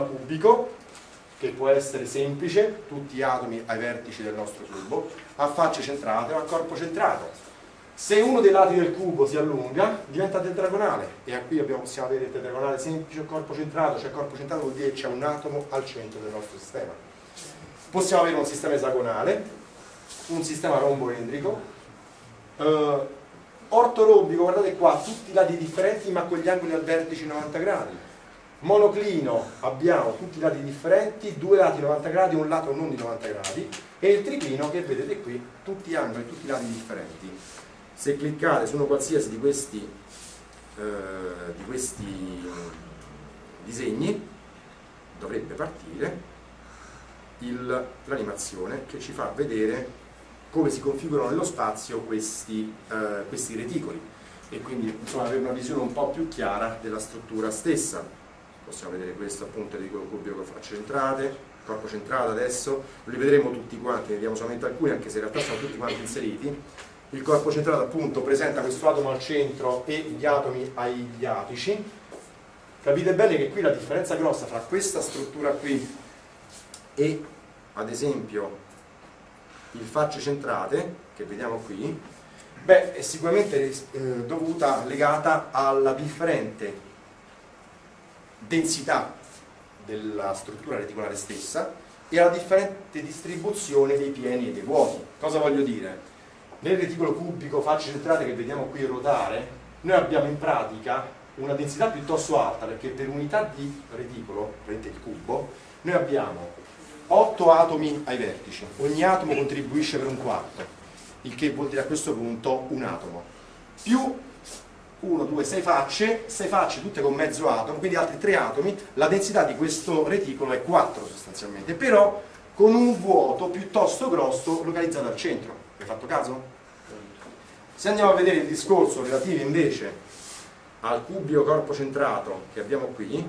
cubico che può essere semplice, tutti gli atomi ai vertici del nostro cubo, a facce centrate o a corpo centrato. Se uno dei lati del cubo si allunga, diventa tetragonale e qui abbiamo, possiamo avere il tetragonale semplice o corpo centrato, cioè corpo centrato vuol dire che c'è un atomo al centro del nostro sistema. Possiamo avere un sistema esagonale, un sistema romboendrico, eh, ortorombico, guardate qua, tutti i lati differenti ma con gli angoli al vertice 90 gradi monoclino abbiamo tutti i lati differenti, due lati 90 gradi, un lato non di 90 gradi e il triclino che vedete qui, tutti gli angoli, tutti i lati differenti. Se cliccate su uno qualsiasi di questi, eh, di questi disegni dovrebbe partire l'animazione che ci fa vedere come si configurano nello spazio questi, eh, questi reticoli e quindi insomma avere una visione un po' più chiara della struttura stessa possiamo vedere questo appunto di quello cubico a facce centrate, corpo centrato adesso, li vedremo tutti quanti, ne vediamo solamente alcuni anche se in realtà sono tutti quanti inseriti. Il corpo centrato appunto presenta questo atomo al centro e gli atomi agli apici. Capite bene che qui la differenza grossa tra questa struttura qui e ad esempio il facce centrate, che vediamo qui, beh, è sicuramente eh, dovuta, legata alla differente densità della struttura reticolare stessa e alla differente distribuzione dei pieni e dei vuoti. Cosa voglio dire? Nel reticolo cubico facce centrate che vediamo qui ruotare, noi abbiamo in pratica una densità piuttosto alta perché per unità di reticolo, prende il cubo, noi abbiamo 8 atomi ai vertici, ogni atomo contribuisce per un quarto, il che vuol dire a questo punto un atomo, più 1, 2, 6 facce, 6 facce tutte con mezzo atomo, quindi altri 3 atomi, la densità di questo reticolo è 4 sostanzialmente, però con un vuoto piuttosto grosso localizzato al centro. Hai fatto caso? Se andiamo a vedere il discorso relativo invece al cubico corpo centrato che abbiamo qui,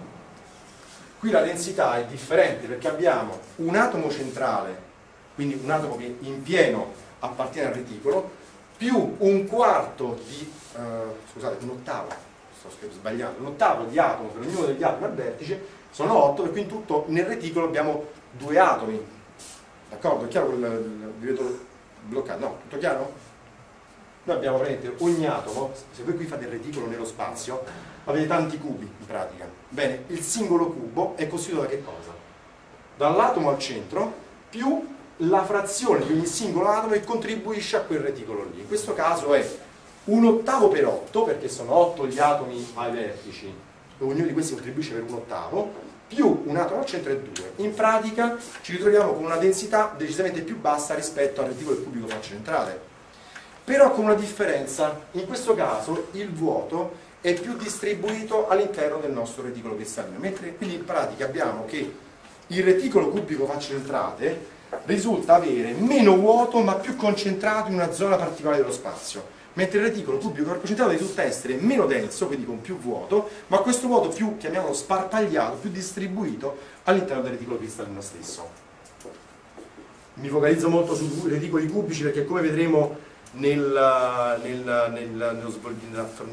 qui la densità è differente perché abbiamo un atomo centrale, quindi un atomo che in pieno appartiene al reticolo, più un quarto di, uh, scusate, un ottavo, sto sbagliando, un ottavo di atomo per ognuno degli atomi al vertice, sono 8, perché in tutto nel reticolo abbiamo due atomi. D'accordo? È chiaro quel, vi bloccato? No, tutto chiaro? Noi abbiamo veramente ogni atomo, se voi qui fate il reticolo nello spazio, avete tanti cubi in pratica. Bene, il singolo cubo è costituito da che cosa? Dall'atomo al centro più la frazione di ogni singolo atomo che contribuisce a quel reticolo lì. In questo caso è un ottavo per 8, perché sono 8 gli atomi ai vertici, ognuno di questi contribuisce per un ottavo, più un atomo al centro è 2. In pratica ci ritroviamo con una densità decisamente più bassa rispetto al reticolo cubico faccia centrale. Però con una differenza, in questo caso il vuoto è più distribuito all'interno del nostro reticolo cristallino, mentre quindi in pratica abbiamo che il reticolo cubico faccia centrate risulta avere meno vuoto ma più concentrato in una zona particolare dello spazio mentre il reticolo cubico corpo centrato risulta essere meno denso, quindi con più vuoto, ma questo vuoto più, chiamiamolo sparpagliato, più distribuito all'interno del reticolo cristallino stesso. Mi focalizzo molto sui reticoli cubici perché come vedremo nel, nel, nel,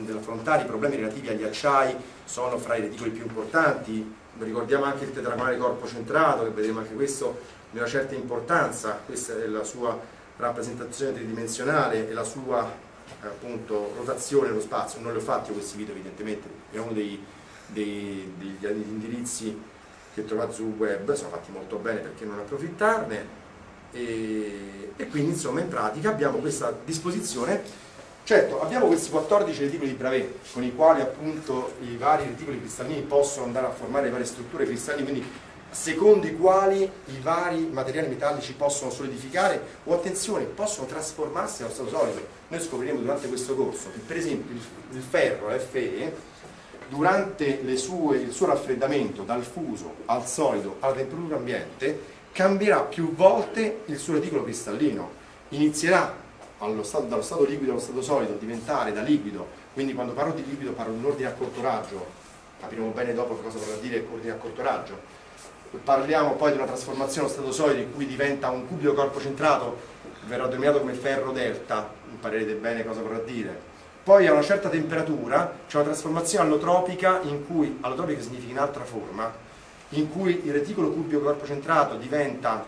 nell'affrontare i problemi relativi agli acciai sono fra i reticoli più importanti, ricordiamo anche il tetragonale corpo centrato, che vedremo anche questo di una certa importanza, questa è la sua rappresentazione tridimensionale e la sua appunto, rotazione nello spazio, non le ho fatti questi video evidentemente, è uno dei, dei, degli indirizzi che trovate sul web, sono fatti molto bene perché non approfittarne? E, e quindi insomma in pratica abbiamo questa disposizione. Certo, abbiamo questi 14 reticoli di Bravè con i quali appunto i vari reticoli cristallini possono andare a formare le varie strutture cristalline, quindi secondo i quali i vari materiali metallici possono solidificare o attenzione, possono trasformarsi allo stato solido. Noi scopriremo durante questo corso che per esempio il ferro, Fe, durante sue, il suo raffreddamento dal fuso al solido alla temperatura ambiente cambierà più volte il suo reticolo cristallino. Inizierà stato, dallo stato liquido allo stato solido a diventare da liquido, quindi quando parlo di liquido parlo di un ordine a corto raggio, capiremo bene dopo cosa vorrà dire ordine a corto raggio parliamo poi di una trasformazione allo stato solido in cui diventa un cubico corpo centrato, verrà denominato come ferro delta, imparerete bene cosa vorrà dire. Poi a una certa temperatura c'è una trasformazione allotropica in cui, allotropica significa in altra forma, in cui il reticolo cubico corpo centrato diventa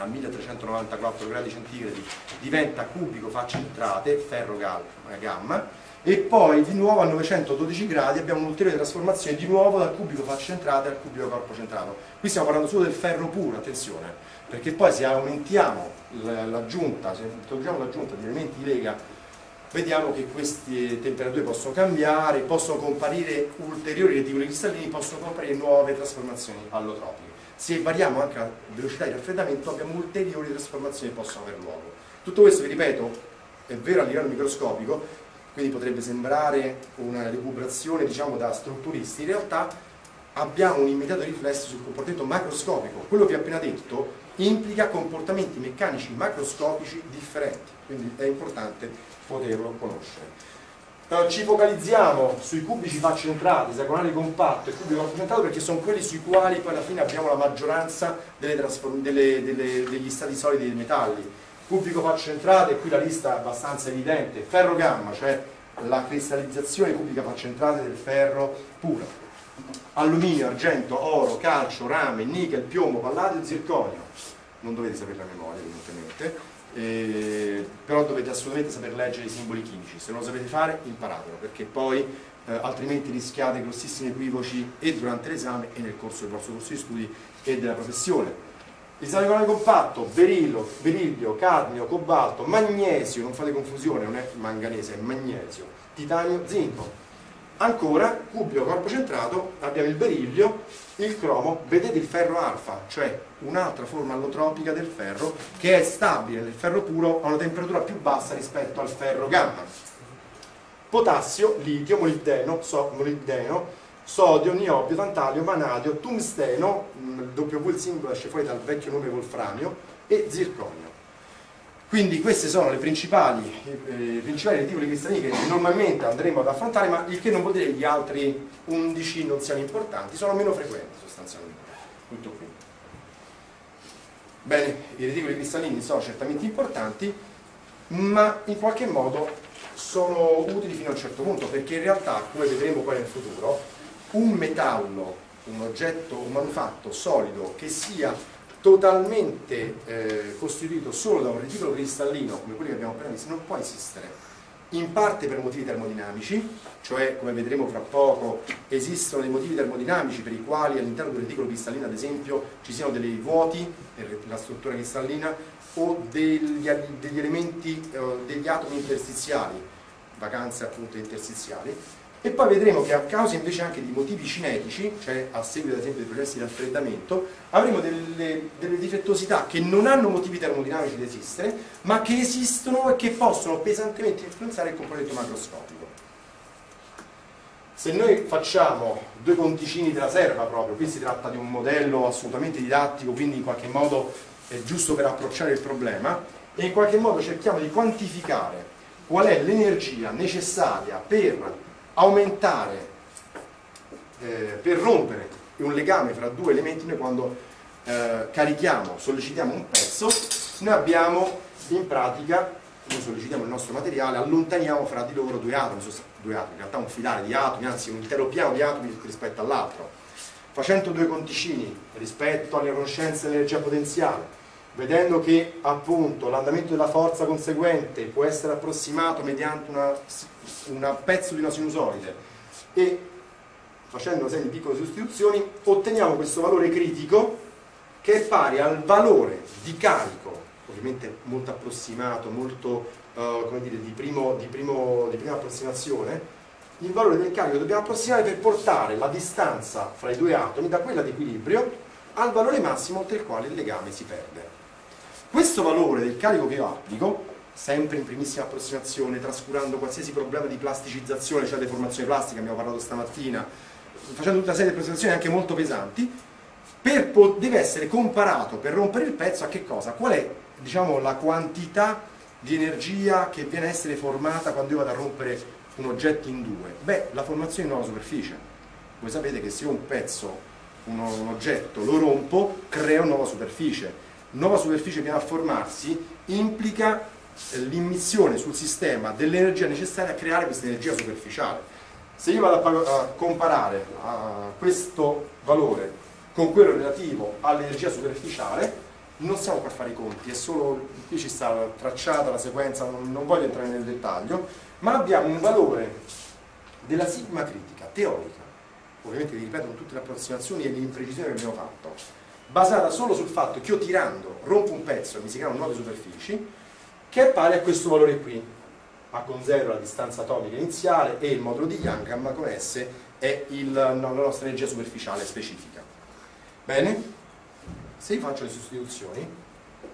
a 1394 gradi centigradi diventa cubico facce entrate, ferro gamma e poi di nuovo a 912 gradi abbiamo un'ulteriore trasformazione di nuovo dal cubico faccia entrate al cubico corpo centrato qui stiamo parlando solo del ferro puro, attenzione perché poi se aumentiamo l'aggiunta, se introduciamo l'aggiunta di elementi di lega vediamo che queste temperature possono cambiare, possono comparire ulteriori reticoli cristallini, possono comparire nuove trasformazioni allotropiche. Se variamo anche la velocità di raffreddamento abbiamo ulteriori trasformazioni che possono avere luogo. Tutto questo, vi ripeto, è vero a livello microscopico, quindi potrebbe sembrare una recuperazione diciamo, da strutturisti, in realtà abbiamo un immediato riflesso sul comportamento macroscopico. Quello che ho appena detto implica comportamenti meccanici macroscopici differenti, quindi è importante poterlo conoscere. Ci focalizziamo sui cubici facce entrate, esagonali compatto e cubico rappresentato perché sono quelli sui quali poi alla fine abbiamo la maggioranza delle delle, delle, degli stati solidi dei metalli. Cubico facce entrate, qui la lista è abbastanza evidente, ferro gamma, cioè la cristallizzazione cubica facce entrate del ferro puro, alluminio, argento, oro, calcio, rame, nickel, piombo, palladio, zirconio. Non dovete sapere la memoria evidentemente eh, però dovete assolutamente saper leggere i simboli chimici, se non lo sapete fare imparatelo, perché poi eh, altrimenti rischiate grossissimi equivoci e durante l'esame e nel corso del vostro corso di studi e della professione. L'esame compatto, berillo, berilio, cadmio, cobalto, magnesio, non fate confusione, non è manganese, è magnesio, titanio, zinco. Ancora, cubico corpo centrato, abbiamo il berillio, il cromo, vedete il ferro alfa, cioè un'altra forma allotropica del ferro che è stabile nel ferro puro a una temperatura più bassa rispetto al ferro gamma. Potassio, litio, molibdeno, so, molibdeno sodio, niobio, tantalio, vanadio, tungsteno, W il simbolo esce fuori dal vecchio nome wolframio e zirconio. Quindi queste sono le principali, eh, principali reticoli cristallini che normalmente andremo ad affrontare, ma il che non vuol dire che gli altri 11 non siano importanti, sono meno frequenti sostanzialmente. Tutto qui. Bene, i reticoli cristallini sono certamente importanti, ma in qualche modo sono utili fino a un certo punto, perché in realtà, come vedremo poi nel futuro, un metallo, un oggetto, un manufatto solido che sia totalmente eh, costituito solo da un reticolo cristallino come quelli che abbiamo appena visto non può esistere. In parte per motivi termodinamici cioè come vedremo fra poco esistono dei motivi termodinamici per i quali all'interno del reticolo cristallino ad esempio ci siano dei vuoti per la struttura cristallina o degli, degli elementi, eh, degli atomi interstiziali vacanze appunto interstiziali e poi vedremo che a causa invece anche di motivi cinetici, cioè a seguito ad esempio dei processi di raffreddamento, avremo delle, delle difettosità che non hanno motivi termodinamici di esistere, ma che esistono e che possono pesantemente influenzare il componente macroscopico. Se noi facciamo due conticini della serva proprio, qui si tratta di un modello assolutamente didattico, quindi in qualche modo è giusto per approcciare il problema, e in qualche modo cerchiamo di quantificare qual è l'energia necessaria per aumentare, eh, per rompere un legame fra due elementi, noi quando eh, carichiamo, sollecitiamo un pezzo, noi abbiamo in pratica, noi sollecitiamo il nostro materiale, allontaniamo fra di loro due atomi, due atomi, in realtà un filare di atomi, anzi un intero piano di atomi rispetto all'altro. Facendo due conticini rispetto alle conoscenze dell'energia potenziale, vedendo che appunto l'andamento della forza conseguente può essere approssimato mediante un pezzo di una sinusoide e facendo una serie di piccole sostituzioni otteniamo questo valore critico che è pari al valore di carico, ovviamente molto approssimato, molto uh, come dire, di, primo, di, primo, di prima approssimazione, il valore del carico che dobbiamo approssimare per portare la distanza fra i due atomi da quella di equilibrio al valore massimo oltre il quale il legame si perde. Questo valore del carico che io applico, sempre in primissima approssimazione, trascurando qualsiasi problema di plasticizzazione, cioè deformazione plastica, abbiamo parlato stamattina, facendo tutta una serie di approssimazioni anche molto pesanti, deve essere comparato per rompere il pezzo a che cosa? Qual è diciamo, la quantità di energia che viene a essere formata quando io vado a rompere un oggetto in due? Beh, la formazione di nuova superficie. Voi sapete che se io un pezzo, un, un oggetto, lo rompo, crea una nuova superficie nuova superficie viene a formarsi implica eh, l'immissione sul sistema dell'energia necessaria a creare questa energia superficiale. Se io vado a, comparare questo valore con quello relativo all'energia superficiale, non stiamo qua a fare i conti, è solo, qui ci sta tracciata la sequenza, non voglio entrare nel dettaglio, ma abbiamo un valore della sigma critica teorica, ovviamente vi ripeto con tutte le approssimazioni e le imprecisioni che abbiamo fatto, basata solo sul fatto che io tirando rompo un pezzo e mi si creano nuove superfici, che è pari a questo valore qui, A con 0 la distanza atomica iniziale e il modulo di Young, gamma con S è il, la nostra energia superficiale specifica. Bene? Se io faccio le sostituzioni,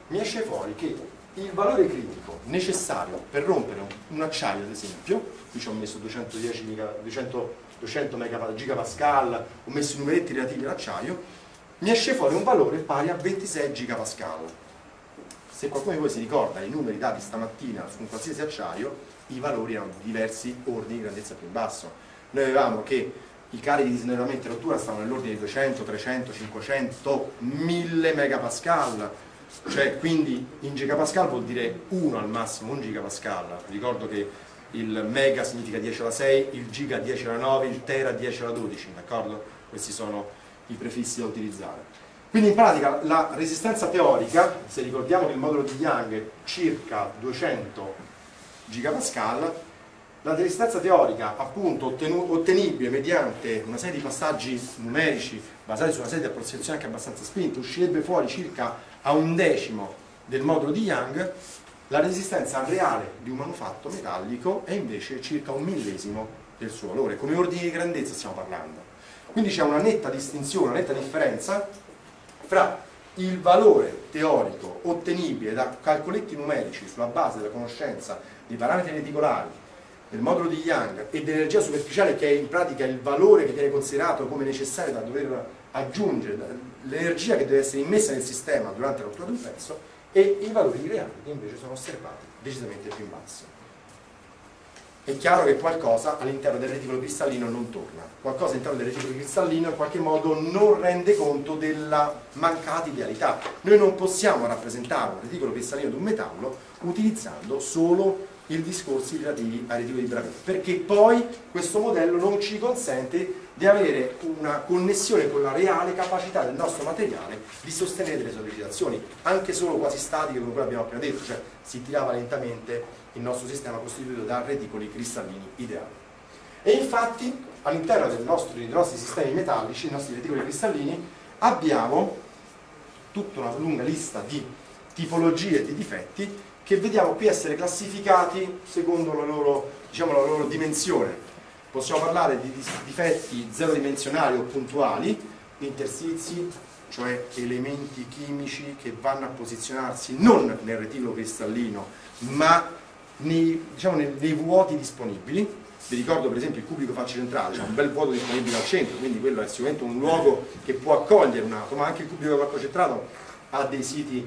mi esce fuori che il valore critico necessario per rompere un acciaio, ad esempio, qui ci ho messo 210 200, 200 gigapascal, ho messo i numeretti relativi all'acciaio, mi esce fuori un valore pari a 26 gigapascal. Se qualcuno di voi si ricorda i numeri dati stamattina su un qualsiasi acciaio, i valori erano di diversi ordini di grandezza più in basso. Noi avevamo che i carichi di snellamento e rottura stavano nell'ordine di 200, 300, 500, 1000 megapascal, cioè quindi in gigapascal vuol dire 1 al massimo, 1 gigapascal. Ricordo che il mega significa 10 alla 6, il giga 10 alla 9, il tera 10 alla 12, d'accordo? Questi sono i prefissi da utilizzare. Quindi in pratica la resistenza teorica, se ricordiamo che il modulo di Young è circa 200 gigapascal, la resistenza teorica appunto ottenibile mediante una serie di passaggi numerici basati su una serie di approssimazioni anche abbastanza spinte, uscirebbe fuori circa a un decimo del modulo di Young, la resistenza reale di un manufatto metallico è invece circa un millesimo del suo valore. Come ordine di grandezza stiamo parlando. Quindi c'è una netta distinzione, una netta differenza fra il valore teorico ottenibile da calcoletti numerici sulla base della conoscenza dei parametri reticolari del modulo di Young e dell'energia superficiale che è in pratica il valore che viene considerato come necessario da dover aggiungere l'energia che deve essere immessa nel sistema durante la rottura di un pezzo e i valori reali che invece sono osservati decisamente più in basso è chiaro che qualcosa all'interno del reticolo cristallino non torna. Qualcosa all'interno del reticolo cristallino in qualche modo non rende conto della mancata idealità. Noi non possiamo rappresentare un reticolo cristallino di un metallo utilizzando solo i discorsi relativi ai reticoli di Bravetta, perché poi questo modello non ci consente di avere una connessione con la reale capacità del nostro materiale di sostenere delle sollecitazioni, anche solo quasi statiche come abbiamo appena detto, cioè si tirava lentamente il nostro sistema costituito da reticoli cristallini ideali. E infatti all'interno dei nostri sistemi metallici, dei nostri reticoli cristallini, abbiamo tutta una lunga lista di tipologie di difetti che vediamo qui essere classificati secondo la loro, diciamo, la loro dimensione. Possiamo parlare di difetti zero dimensionali o puntuali, interstizi, cioè elementi chimici che vanno a posizionarsi non nel reticolo cristallino, ma nei, diciamo, nei, nei vuoti disponibili. Vi ricordo per esempio il cubico faccia centrale, c'è un bel vuoto disponibile al centro, quindi quello è sicuramente un luogo che può accogliere un atomo, anche il cubico faccia centrato ha dei siti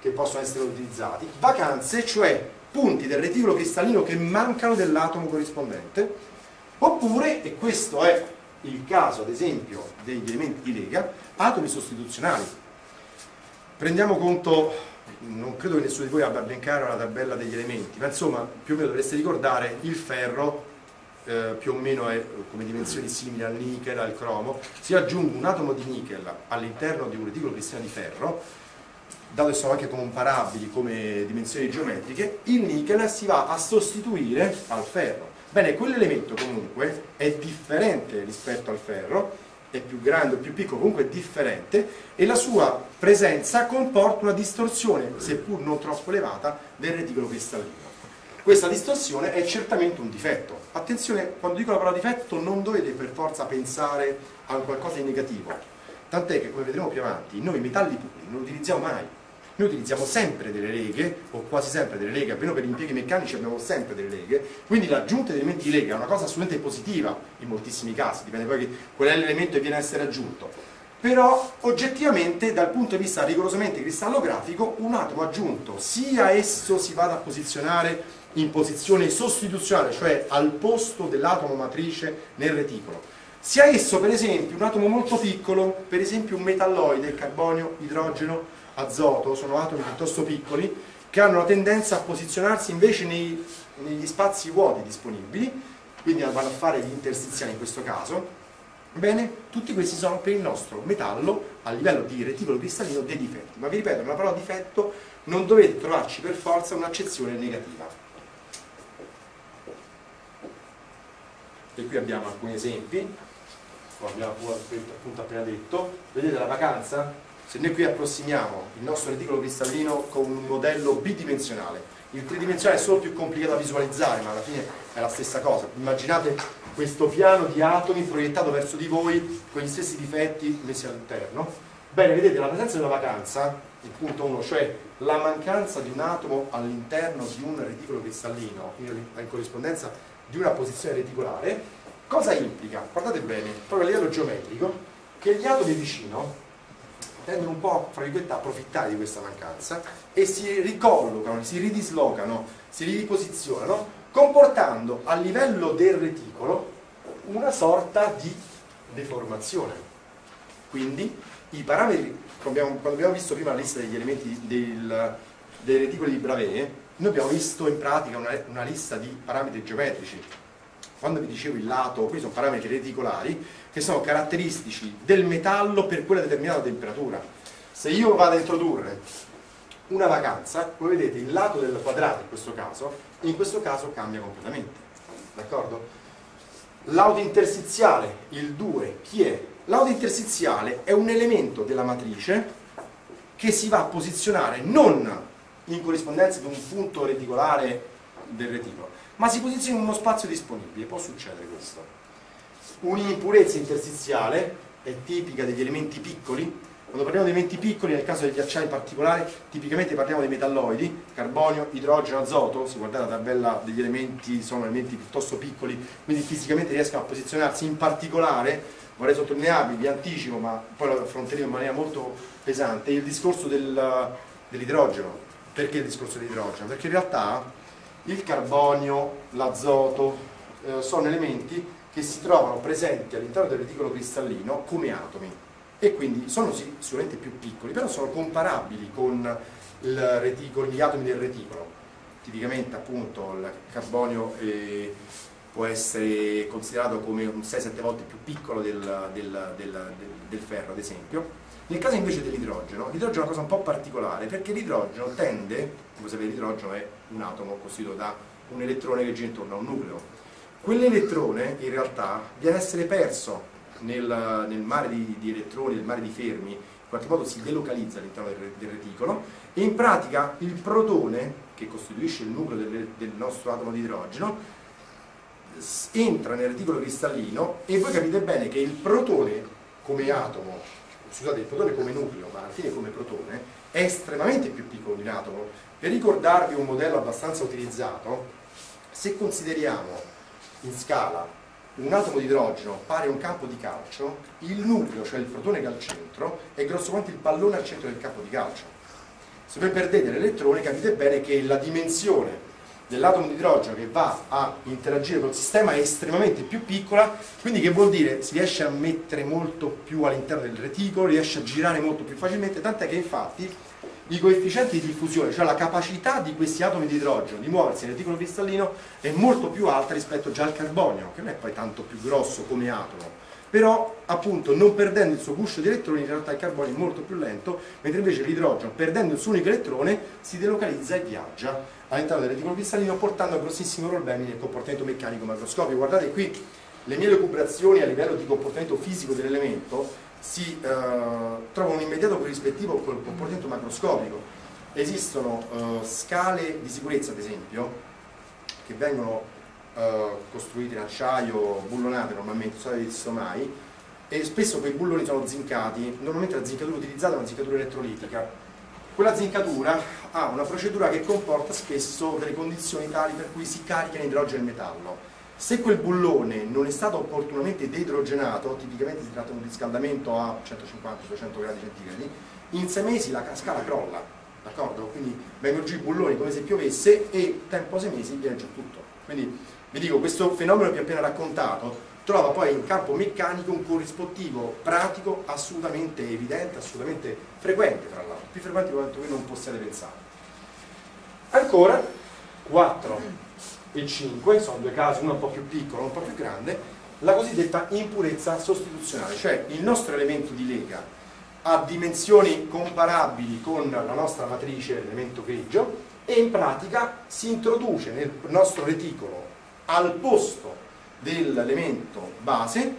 che possono essere utilizzati. Vacanze, cioè punti del reticolo cristallino che mancano dell'atomo corrispondente, oppure, e questo è il caso ad esempio degli elementi di lega, atomi sostituzionali. Prendiamo conto non credo che nessuno di voi abbia ben chiaro la tabella degli elementi, ma insomma più o meno dovreste ricordare il ferro eh, più o meno è come dimensioni simili al nickel, al cromo, si aggiunge un atomo di nickel all'interno di un reticolo cristiano di ferro, dato che sono anche comparabili come dimensioni geometriche, il nickel si va a sostituire al ferro. Bene, quell'elemento comunque è differente rispetto al ferro è più grande o più piccolo, comunque è differente e la sua presenza comporta una distorsione, seppur non troppo elevata, del reticolo cristallino. Questa distorsione è certamente un difetto. Attenzione, quando dico la parola difetto non dovete per forza pensare a qualcosa di negativo, tant'è che come vedremo più avanti, noi metalli puri non li utilizziamo mai, noi utilizziamo sempre delle leghe, o quasi sempre delle leghe, almeno per gli impieghi meccanici abbiamo sempre delle leghe, quindi l'aggiunta di elementi di lega è una cosa assolutamente positiva in moltissimi casi, dipende poi qual è l'elemento che viene a essere aggiunto. Però oggettivamente dal punto di vista rigorosamente cristallografico un atomo aggiunto, sia esso si vada a posizionare in posizione sostituzionale, cioè al posto dell'atomo matrice nel reticolo, sia esso per esempio un atomo molto piccolo, per esempio un metalloide, carbonio, idrogeno, azoto, sono atomi piuttosto piccoli, che hanno la tendenza a posizionarsi invece nei, negli spazi vuoti disponibili, quindi vanno a fare gli interstiziali in questo caso, Bene, tutti questi sono per il nostro metallo a livello di reticolo cristallino dei difetti. Ma vi ripeto, nella parola difetto non dovete trovarci per forza un'accezione negativa. E qui abbiamo alcuni esempi, lo abbiamo appunto appena detto. Vedete la vacanza? Se noi qui approssimiamo il nostro reticolo cristallino con un modello bidimensionale, il tridimensionale è solo più complicato da visualizzare, ma alla fine è la stessa cosa. Immaginate questo piano di atomi proiettato verso di voi con gli stessi difetti messi all'interno. Bene, vedete la presenza una vacanza, il punto 1, cioè la mancanza di un atomo all'interno di un reticolo cristallino in, in corrispondenza di una posizione reticolare, cosa implica? Guardate bene, proprio a livello geometrico, che gli atomi vicino tendono un po' fra virgolette a approfittare di questa mancanza e si ricollocano, si ridislocano, si riposizionano comportando a livello del reticolo una sorta di deformazione. Quindi i parametri, quando abbiamo visto prima la lista degli elementi del, dei reticoli di Bravè, noi abbiamo visto in pratica una, una, lista di parametri geometrici. Quando vi dicevo il lato, qui sono parametri reticolari che sono caratteristici del metallo per quella determinata temperatura. Se io vado a introdurre una vacanza, come vedete il lato del quadrato in questo caso, in questo caso cambia completamente. D'accordo? L'auto interstiziale, il 2, chi è? L'auto interstiziale è un elemento della matrice che si va a posizionare non in corrispondenza di un punto reticolare del reticolo, ma si posiziona in uno spazio disponibile. Può succedere questo. Un'impurezza interstiziale è tipica degli elementi piccoli quando parliamo di elementi piccoli, nel caso degli acciai in particolare, tipicamente parliamo dei metalloidi, carbonio, idrogeno, azoto, se guardate la tabella degli elementi, sono elementi piuttosto piccoli, quindi fisicamente riescono a posizionarsi in particolare, vorrei sottolinearvi, vi anticipo, ma poi lo affronteremo in maniera molto pesante, il discorso del, dell'idrogeno. Perché il discorso dell'idrogeno? Perché in realtà il carbonio, l'azoto, eh, sono elementi che si trovano presenti all'interno del reticolo cristallino come atomi e quindi sono sicuramente più piccoli, però sono comparabili con reticolo, gli atomi del reticolo. Tipicamente appunto il carbonio eh, può essere considerato come un 6-7 volte più piccolo del, del, del, del ferro, ad esempio. Nel caso invece dell'idrogeno, l'idrogeno è una cosa un po' particolare perché l'idrogeno tende, come sapete l'idrogeno è un atomo costituito da un elettrone che gira intorno a un nucleo. Quell'elettrone in realtà viene a essere perso nel, nel mare di, di, elettroni, nel mare di fermi, in qualche modo si delocalizza all'interno del, del, reticolo e in pratica il protone, che costituisce il nucleo del, del nostro atomo di idrogeno, entra nel reticolo cristallino e voi capite bene che il protone come atomo, scusate, il protone come nucleo, ma alla fine come protone, è estremamente più piccolo di un atomo. Per ricordarvi un modello abbastanza utilizzato, se consideriamo in scala un atomo di idrogeno pari a un campo di calcio, il nucleo, cioè il protone che è al centro, è grosso quanto il pallone al centro del campo di calcio. Se voi perdete l'elettrone capite bene che la dimensione dell'atomo di idrogeno che va a interagire col sistema è estremamente più piccola, quindi che vuol dire si riesce a mettere molto più all'interno del reticolo, riesce a girare molto più facilmente, tant'è che infatti i coefficienti di diffusione, cioè la capacità di questi atomi di idrogeno di muoversi nel reticolo cristallino è molto più alta rispetto già al carbonio, che non è poi tanto più grosso come atomo, però appunto non perdendo il suo guscio di elettroni in realtà il carbonio è molto più lento, mentre invece l'idrogeno perdendo il suo unico elettrone si delocalizza e viaggia all'interno del reticolo cristallino portando a grossissimi problemi nel comportamento meccanico macroscopico. Guardate qui le mie lucubrazioni a livello di comportamento fisico dell'elemento si eh, trova un immediato corrispettivo col comportamento macroscopico. Esistono eh, scale di sicurezza, ad esempio, che vengono eh, costruite in acciaio, bullonate normalmente, non so se visto mai, e spesso quei bulloni sono zincati, normalmente la zincatura utilizzata è una zincatura elettrolitica. Quella zincatura ha una procedura che comporta spesso delle condizioni tali per cui si carica in idrogeno il metallo se quel bullone non è stato opportunamente deidrogenato, tipicamente si tratta di un riscaldamento a 150-200 gradi centigradi, in sei mesi la scala crolla, d'accordo? Quindi vengono giù i bulloni come se piovesse e tempo sei mesi viene giù tutto. Quindi vi dico, questo fenomeno che ho appena raccontato trova poi in campo meccanico un corrispettivo pratico assolutamente evidente, assolutamente frequente tra l'altro, più frequente di quanto voi non possiate pensare. Ancora, 4 e 5, sono due casi, uno un po' più piccolo, uno un po' più grande, la cosiddetta impurezza sostituzionale, cioè il nostro elemento di lega ha dimensioni comparabili con la nostra matrice, l'elemento grigio, e in pratica si introduce nel nostro reticolo al posto dell'elemento base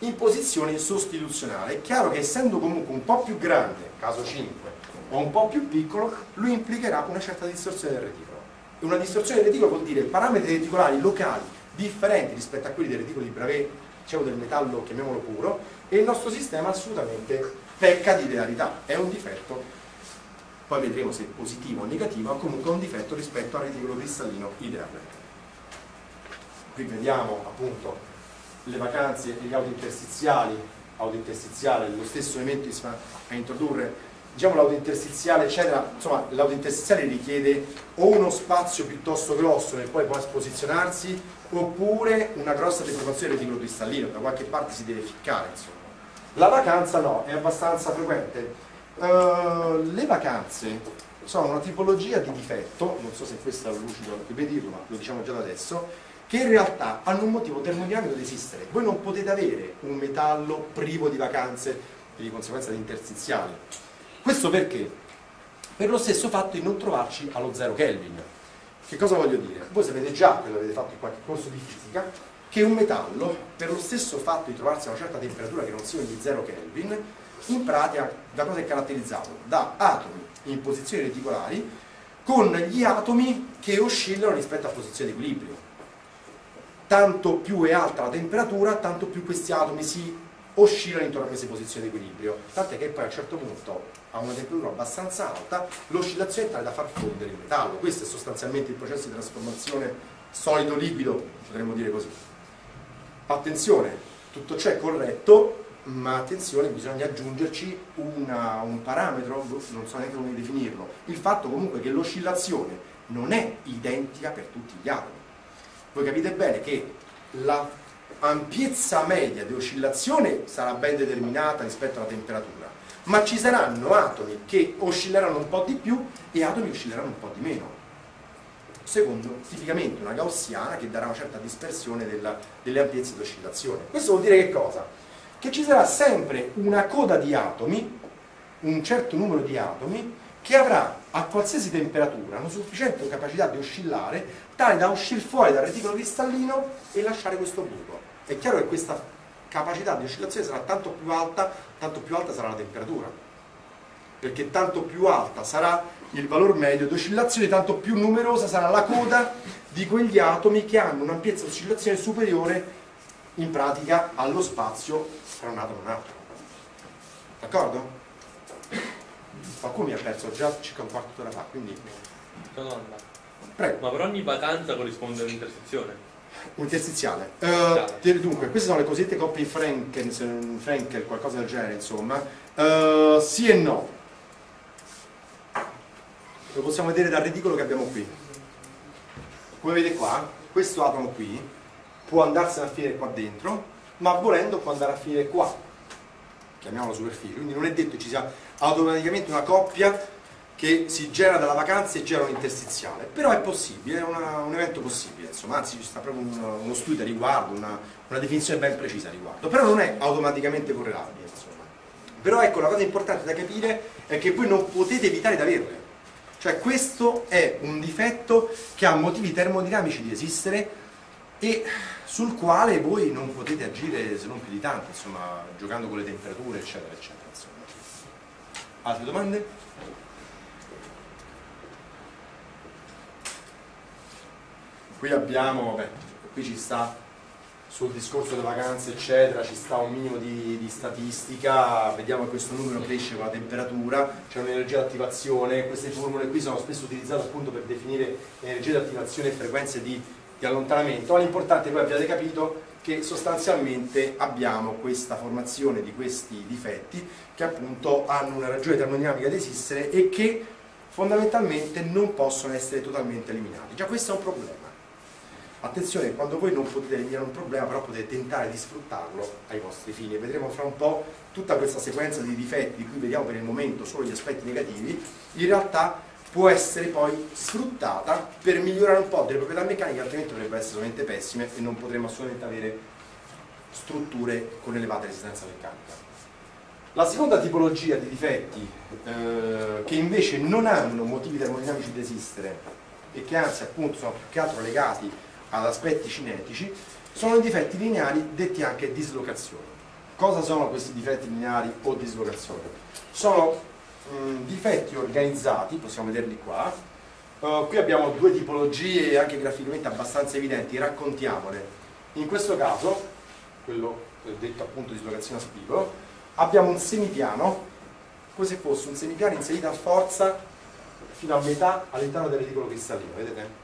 in posizione sostituzionale. È chiaro che essendo comunque un po' più grande, caso 5, o un po' più piccolo, lui implicherà una certa distorsione del reticolo. E una distorsione del reticolo vuol dire parametri reticolari locali differenti rispetto a quelli del reticolo di Bravais, diciamo del metallo, chiamiamolo puro, e il nostro sistema assolutamente pecca di idealità, è un difetto, poi vedremo se positivo o negativo, ma comunque è un difetto rispetto al reticolo cristallino ideale. Qui vediamo appunto le vacanze e gli autointerstiziali, autointerstiziale, lo stesso elemento si va a introdurre diciamo l'autointerstiziale eccetera, insomma l'autointerstiziale richiede o uno spazio piuttosto grosso nel quale può posizionarsi oppure una grossa deformazione del reticolo cristallino, da qualche parte si deve ficcare insomma. La vacanza no, è abbastanza frequente. Uh, le vacanze sono una tipologia di difetto, non so se questo è lucido per dirlo, ma lo diciamo già da adesso, che in realtà hanno un motivo termodinamico di esistere. Voi non potete avere un metallo privo di vacanze e di conseguenza di interstiziali questo perché? Per lo stesso fatto di non trovarci allo zero Kelvin. Che cosa voglio dire? Voi sapete già, quello avete fatto in qualche corso di fisica, che un metallo, per lo stesso fatto di trovarsi a una certa temperatura che non sia di zero Kelvin, in pratica da cosa è caratterizzato? Da atomi in posizioni reticolari con gli atomi che oscillano rispetto a posizione di equilibrio. Tanto più è alta la temperatura, tanto più questi atomi si oscillano intorno a queste posizioni di equilibrio, tant'è che poi a un certo punto a una temperatura abbastanza alta l'oscillazione è tale da far fondere il metallo, questo è sostanzialmente il processo di trasformazione solido-liquido, potremmo dire così. Attenzione, tutto ciò è corretto, ma attenzione, bisogna aggiungerci una, un parametro, non so neanche come definirlo, il fatto comunque che l'oscillazione non è identica per tutti gli atomi. Voi capite bene che la ampiezza media di oscillazione sarà ben determinata rispetto alla temperatura, ma ci saranno atomi che oscilleranno un po' di più e atomi che oscilleranno un po' di meno. Secondo tipicamente una gaussiana che darà una certa dispersione della, delle ampiezze di oscillazione. Questo vuol dire che cosa? Che ci sarà sempre una coda di atomi, un certo numero di atomi, che avrà a qualsiasi temperatura una sufficiente capacità di oscillare tale da uscire fuori dal reticolo cristallino e lasciare questo buco. È chiaro che questa capacità di oscillazione sarà tanto più alta, tanto più alta sarà la temperatura. Perché tanto più alta sarà il valore medio di oscillazione, tanto più numerosa sarà la coda di quegli atomi che hanno un'ampiezza di oscillazione superiore in pratica allo spazio tra un atomo e un altro. D'accordo? Qualcuno mi ha perso già circa un quarto d'ora fa, quindi... Domanda. Prego. Ma per ogni vacanza corrisponde un'intersezione? interstiziale. Uh, dunque, queste sono le cosiddette coppie Franken, Frankel, qualcosa del genere, insomma. Uh, sì e no. Lo possiamo vedere dal reticolo che abbiamo qui. Come vedete qua, questo atomo qui può andarsene a finire qua dentro, ma volendo può andare a finire qua. Chiamiamolo superficie. Quindi non è detto che ci sia automaticamente una coppia che si genera dalla vacanza e genera un interstiziale, però è possibile, è una, un evento possibile, insomma, anzi ci sta proprio uno, uno studio a riguardo, una, una, definizione ben precisa a riguardo, però non è automaticamente correlabile, insomma. Però ecco, la cosa importante da capire è che voi non potete evitare di averle, cioè questo è un difetto che ha motivi termodinamici di esistere e sul quale voi non potete agire se non più di tanto, insomma, giocando con le temperature, eccetera, eccetera, insomma. Altre domande? qui abbiamo, beh, qui ci sta sul discorso delle vacanze eccetera, ci sta un minimo di, di statistica, vediamo che questo numero cresce con la temperatura, c'è un'energia di attivazione, queste formule qui sono spesso utilizzate appunto per definire energia di attivazione e frequenze di, di allontanamento, ma l'importante è che voi abbiate capito che sostanzialmente abbiamo questa formazione di questi difetti che appunto hanno una ragione termodinamica di esistere e che fondamentalmente non possono essere totalmente eliminati. Già questo è un problema. Attenzione, quando voi non potete eliminare un problema, però potete tentare di sfruttarlo ai vostri fini. Vedremo fra un po' tutta questa sequenza di difetti di cui vediamo per il momento solo gli aspetti negativi, in realtà può essere poi sfruttata per migliorare un po' delle proprietà meccaniche, altrimenti dovrebbero essere solamente pessime e non potremmo assolutamente avere strutture con elevata resistenza meccanica. La seconda tipologia di difetti eh, che invece non hanno motivi termodinamici di esistere e che anzi appunto sono più che altro legati ad aspetti cinetici sono i difetti lineari detti anche dislocazioni. Cosa sono questi difetti lineari o dislocazioni? Sono mh, difetti organizzati, possiamo vederli qua. Uh, qui abbiamo due tipologie anche graficamente abbastanza evidenti, raccontiamole. In questo caso, quello detto appunto dislocazione a spigolo, abbiamo un semipiano, come se fosse un semipiano inserito a forza fino a metà all'interno del reticolo cristallino, vedete?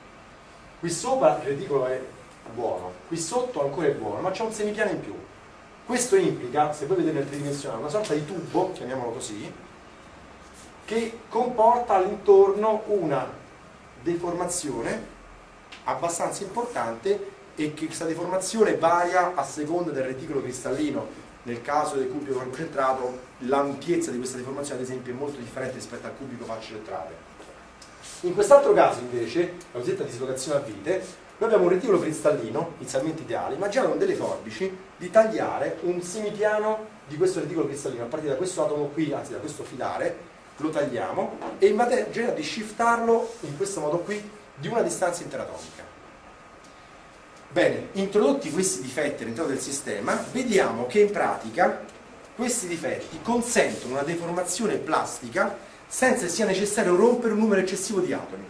Qui sopra il reticolo è buono, qui sotto ancora è buono, ma c'è un semipiano in più. Questo implica, se voi vedete nel tridimensionale, una sorta di tubo, chiamiamolo così, che comporta all'intorno una deformazione abbastanza importante e che questa deformazione varia a seconda del reticolo cristallino nel caso del cubico concentrato l'ampiezza di questa deformazione ad esempio è molto differente rispetto al cubico facce centrale. In quest'altro caso invece, la cosiddetta dislocazione a vite, noi abbiamo un reticolo cristallino, inizialmente ideale, immaginate con delle forbici di tagliare un semipiano di questo reticolo cristallino a partire da questo atomo qui, anzi da questo filare, lo tagliamo e immaginiamo di shiftarlo in questo modo qui di una distanza interatomica. Bene, introdotti questi difetti all'interno del sistema, vediamo che in pratica questi difetti consentono una deformazione plastica senza che sia necessario rompere un numero eccessivo di atomi.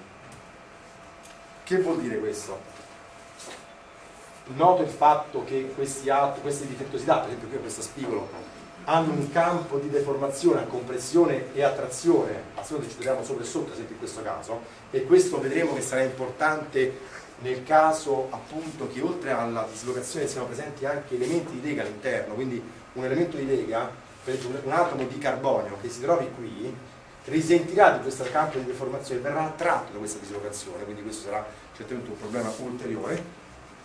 Che vuol dire questo? Noto il fatto che questi atomi, queste difettosità, per esempio qui questo spigolo, hanno un campo di deformazione a compressione e a trazione, a seconda se ci troviamo sopra e sotto, esempio in questo caso, e questo vedremo che sarà importante nel caso appunto che oltre alla dislocazione siano presenti anche elementi di lega all'interno, quindi un elemento di lega, per esempio un atomo di carbonio che si trovi qui, risentirà di questo campo di deformazione, verrà attratto da questa dislocazione, quindi questo sarà certamente un problema ulteriore,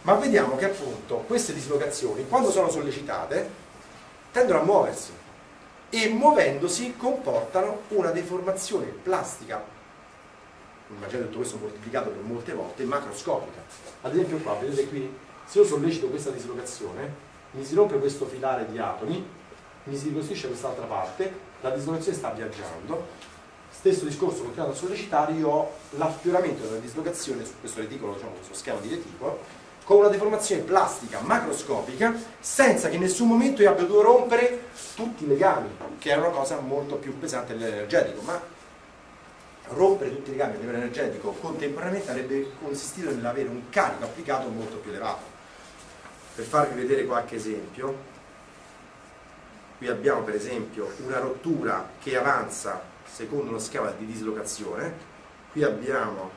ma vediamo che appunto queste dislocazioni, quando sono sollecitate, tendono a muoversi e muovendosi comportano una deformazione plastica immaginate tutto questo moltiplicato per molte volte, macroscopica. Ad esempio qua, vedete qui, se io sollecito questa dislocazione, mi si rompe questo filare di atomi, mi si ricostruisce quest'altra parte, la dislocazione sta viaggiando, stesso discorso continuando a sollecitare, io ho l'affioramento della dislocazione su questo reticolo, diciamo questo schema di reticolo, con una deformazione plastica macroscopica senza che in nessun momento io abbia dovuto rompere tutti i legami, che è una cosa molto più pesante dell'energetico, ma rompere tutti i legami a livello energetico contemporaneamente avrebbe consistito nell'avere un carico applicato molto più elevato. Per farvi vedere qualche esempio, qui abbiamo per esempio una rottura che avanza secondo uno schema di dislocazione, qui abbiamo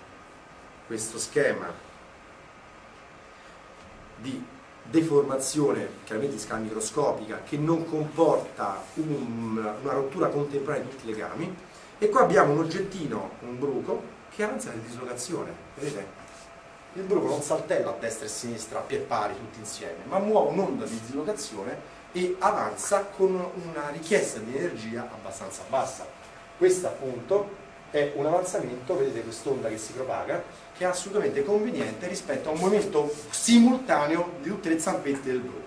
questo schema di deformazione chiaramente in scala microscopica che non comporta un, una rottura contemporanea di tutti i legami e qua abbiamo un oggettino, un bruco, che avanza in dislocazione, vedete? Il bruco non saltella a destra e a sinistra a pie pari tutti insieme, ma muove un'onda di dislocazione e avanza con una richiesta di energia abbastanza bassa. Questo appunto è un avanzamento, vedete quest'onda che si propaga, che è assolutamente conveniente rispetto a un movimento simultaneo di tutte le zampette del bruco.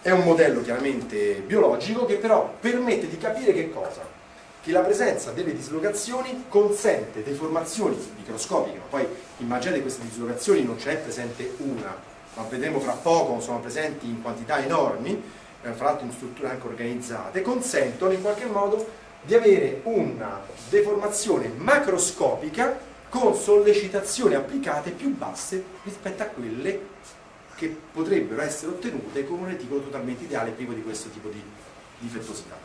È un modello chiaramente biologico che però permette di capire che cosa? che la presenza delle dislocazioni consente deformazioni microscopiche, ma poi immaginate queste dislocazioni non ce n'è presente una, ma vedremo fra poco, sono presenti in quantità enormi, eh, fra l'altro in strutture anche organizzate, consentono in qualche modo di avere una deformazione macroscopica con sollecitazioni applicate più basse rispetto a quelle che potrebbero essere ottenute con un reticolo totalmente ideale privo di questo tipo di difettosità.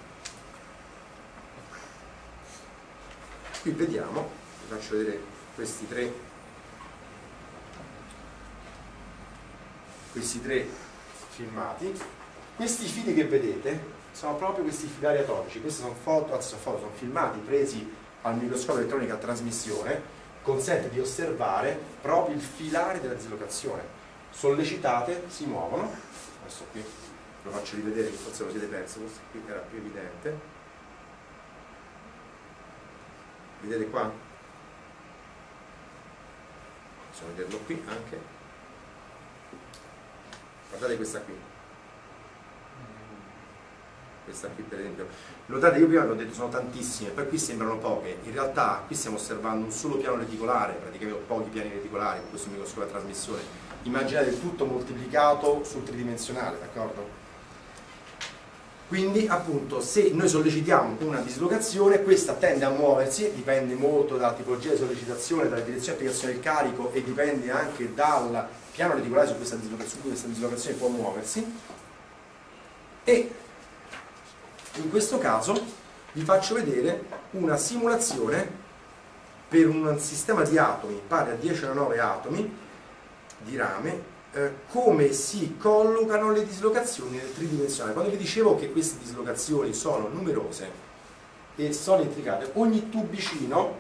qui vediamo vi faccio vedere questi tre questi tre filmati questi fili che vedete sono proprio questi filari atomici. Questi sono foto, anzi sono foto, sono filmati presi al microscopio elettronico a trasmissione consente di osservare proprio il filare della dislocazione. Sollecitate si muovono. Adesso qui lo faccio rivedere forse lo siete perso forse qui era più evidente. Vedete qua? Possiamo vederlo qui anche. Guardate questa qui questa qui per esempio. Notate, io prima vi ho detto sono tantissime, poi qui sembrano poche, in realtà qui stiamo osservando un solo piano reticolare, praticamente pochi piani reticolari con questo microscopio a trasmissione. Immaginate il tutto moltiplicato sul tridimensionale, d'accordo? Quindi appunto se noi sollecitiamo una dislocazione questa tende a muoversi, dipende molto dalla tipologia di sollecitazione, dalla direzione di applicazione del carico e dipende anche dal piano reticolare su cui questa dislocazione può muoversi e in questo caso vi faccio vedere una simulazione per un sistema di atomi pari a 10 alla 9 atomi di rame eh, come si collocano le dislocazioni nel tridimensionale. Quando vi dicevo che queste dislocazioni sono numerose e sono intricate, ogni tubicino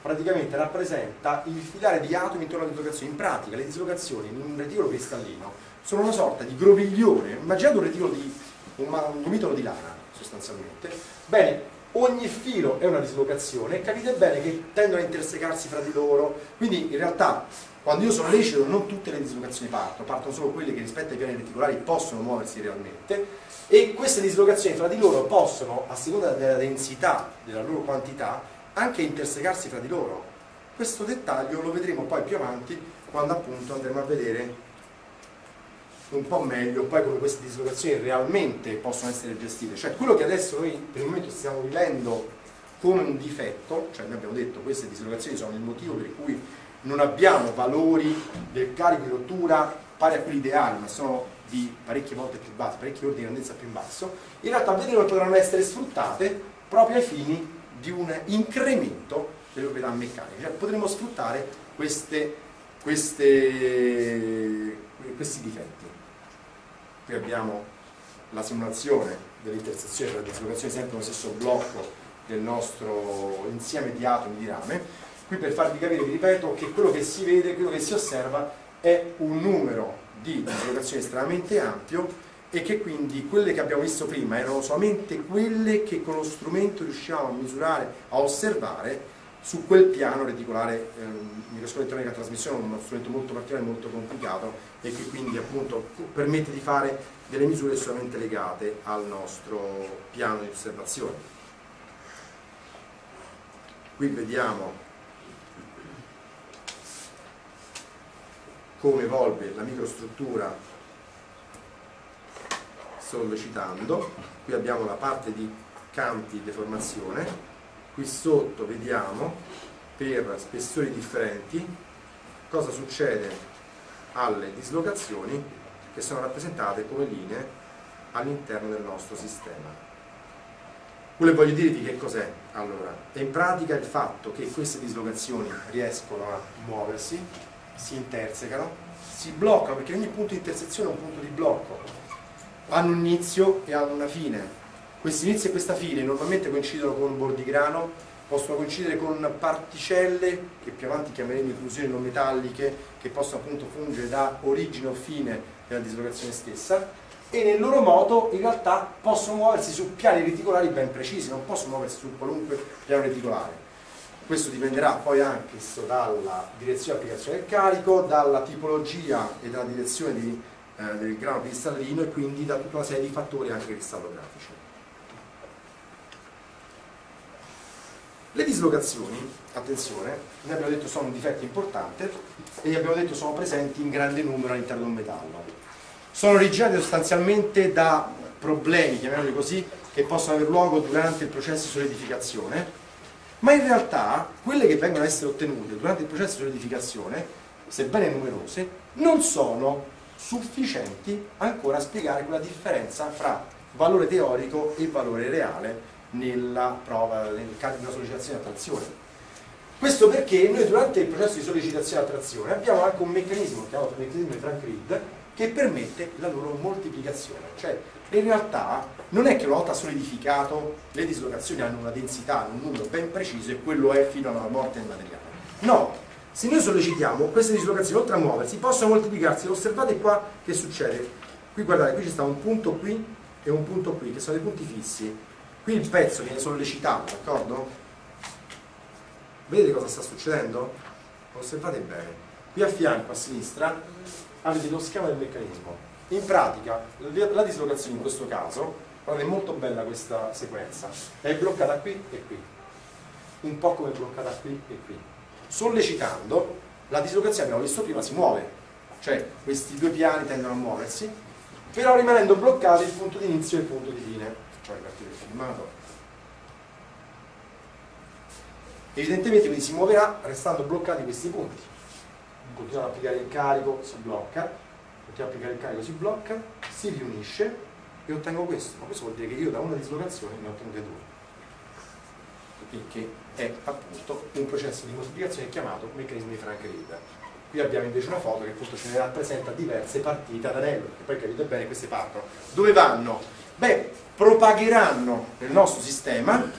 praticamente rappresenta il filare di atomi intorno alle dislocazioni. In pratica le dislocazioni in un reticolo cristallino sono una sorta di groviglione, immaginate un reticolo di un, un gomitolo di lana sostanzialmente. Bene, ogni filo è una dislocazione capite bene che tendono a intersecarsi fra di loro, quindi in realtà quando io sono lecito non tutte le dislocazioni partono, partono solo quelle che rispetto ai piani reticolari possono muoversi realmente e queste dislocazioni fra di loro possono, a seconda della densità, della loro quantità, anche intersecarsi fra di loro. Questo dettaglio lo vedremo poi più avanti quando appunto andremo a vedere un po' meglio poi come queste dislocazioni realmente possono essere gestite. Cioè quello che adesso noi per il momento stiamo vivendo come un difetto, cioè noi abbiamo detto queste dislocazioni sono il motivo per cui non abbiamo valori del carico di rottura pari a quelli ideali, ma sono di parecchie volte più bassi, parecchi ordini di grandezza più basso, in realtà vedremo che potranno essere sfruttate proprio ai fini di un incremento delle proprietà meccaniche, cioè potremo sfruttare queste, queste, questi difetti. Qui abbiamo la simulazione dell'intersezione tra dislocazioni sempre nello stesso blocco del nostro insieme di atomi di rame. Qui per farvi capire, vi ripeto, che quello che si vede, quello che si osserva è un numero di dislocazioni estremamente ampio e che quindi quelle che abbiamo visto prima erano solamente quelle che con lo strumento riusciamo a misurare, a osservare su quel piano reticolare eh, microscopio elettronica a trasmissione è uno strumento molto particolare, molto complicato e che quindi appunto permette di fare delle misure solamente legate al nostro piano di osservazione. Qui vediamo come evolve la microstruttura sollecitando qui abbiamo la parte di campi deformazione qui sotto vediamo per spessori differenti cosa succede alle dislocazioni che sono rappresentate come linee all'interno del nostro sistema. Quello che voglio dirvi che cos'è allora. È in pratica il fatto che queste dislocazioni riescono a muoversi si intersecano, si bloccano perché ogni punto di intersezione è un punto di blocco, hanno un inizio e hanno una fine. Questi inizi e questa fine normalmente coincidono con un bordigrano, possono coincidere con particelle che più avanti chiameremo inclusioni non metalliche, che possono appunto fungere da origine o fine della dislocazione stessa e nel loro modo in realtà possono muoversi su piani reticolari ben precisi, non possono muoversi su qualunque piano reticolare questo dipenderà poi anche dalla direzione di applicazione del carico, dalla tipologia e dalla direzione di, eh, del grano cristallino e quindi da tutta una serie di fattori anche cristallografici. Le dislocazioni, attenzione, noi abbiamo detto sono un difetto importante e abbiamo detto sono presenti in grande numero all'interno di un metallo. Sono originate sostanzialmente da problemi, chiamiamoli così, che possono avere luogo durante il processo di solidificazione ma in realtà quelle che vengono a essere ottenute durante il processo di solidificazione, sebbene numerose, non sono sufficienti ancora a spiegare quella differenza fra valore teorico e valore reale nella prova, nel caso di una sollecitazione e attrazione. Questo perché noi durante il processo di sollecitazione e attrazione abbiamo anche un meccanismo, chiamato meccanismo di Frank Reed, che permette la loro moltiplicazione, cioè in realtà non è che una volta solidificato le dislocazioni hanno una densità, un numero ben preciso e quello è fino alla morte del materiale. No, se noi sollecitiamo queste dislocazioni oltre a muoversi possono moltiplicarsi, osservate qua che succede. Qui guardate, qui ci sta un punto qui e un punto qui, che sono dei punti fissi. Qui il pezzo viene sollecitato, d'accordo? Vedete cosa sta succedendo? Osservate bene. Qui a fianco, a sinistra, avete lo schema del meccanismo In pratica, la dislocazione in questo caso, guardate, è molto bella questa sequenza, è bloccata qui e qui, un po' come bloccata qui e qui. Sollecitando, la dislocazione, abbiamo visto prima, si muove, cioè questi due piani tendono a muoversi, però rimanendo bloccati il punto di inizio e il punto di fine. Il filmato. Evidentemente quindi si muoverà restando bloccati questi punti. Continuiamo ad applicare il carico, si blocca, continuiamo ad applicare il carico, si blocca, si riunisce e ottengo questo. Ma questo vuol dire che io da una dislocazione ne ho ottenute due. Che è appunto un processo di moltiplicazione chiamato meccanismo di Frank-Reed. Qui abbiamo invece una foto che appunto ce ne rappresenta diverse partite ad anello, che poi capite bene queste partono. Dove vanno? Beh, propagheranno nel nostro sistema,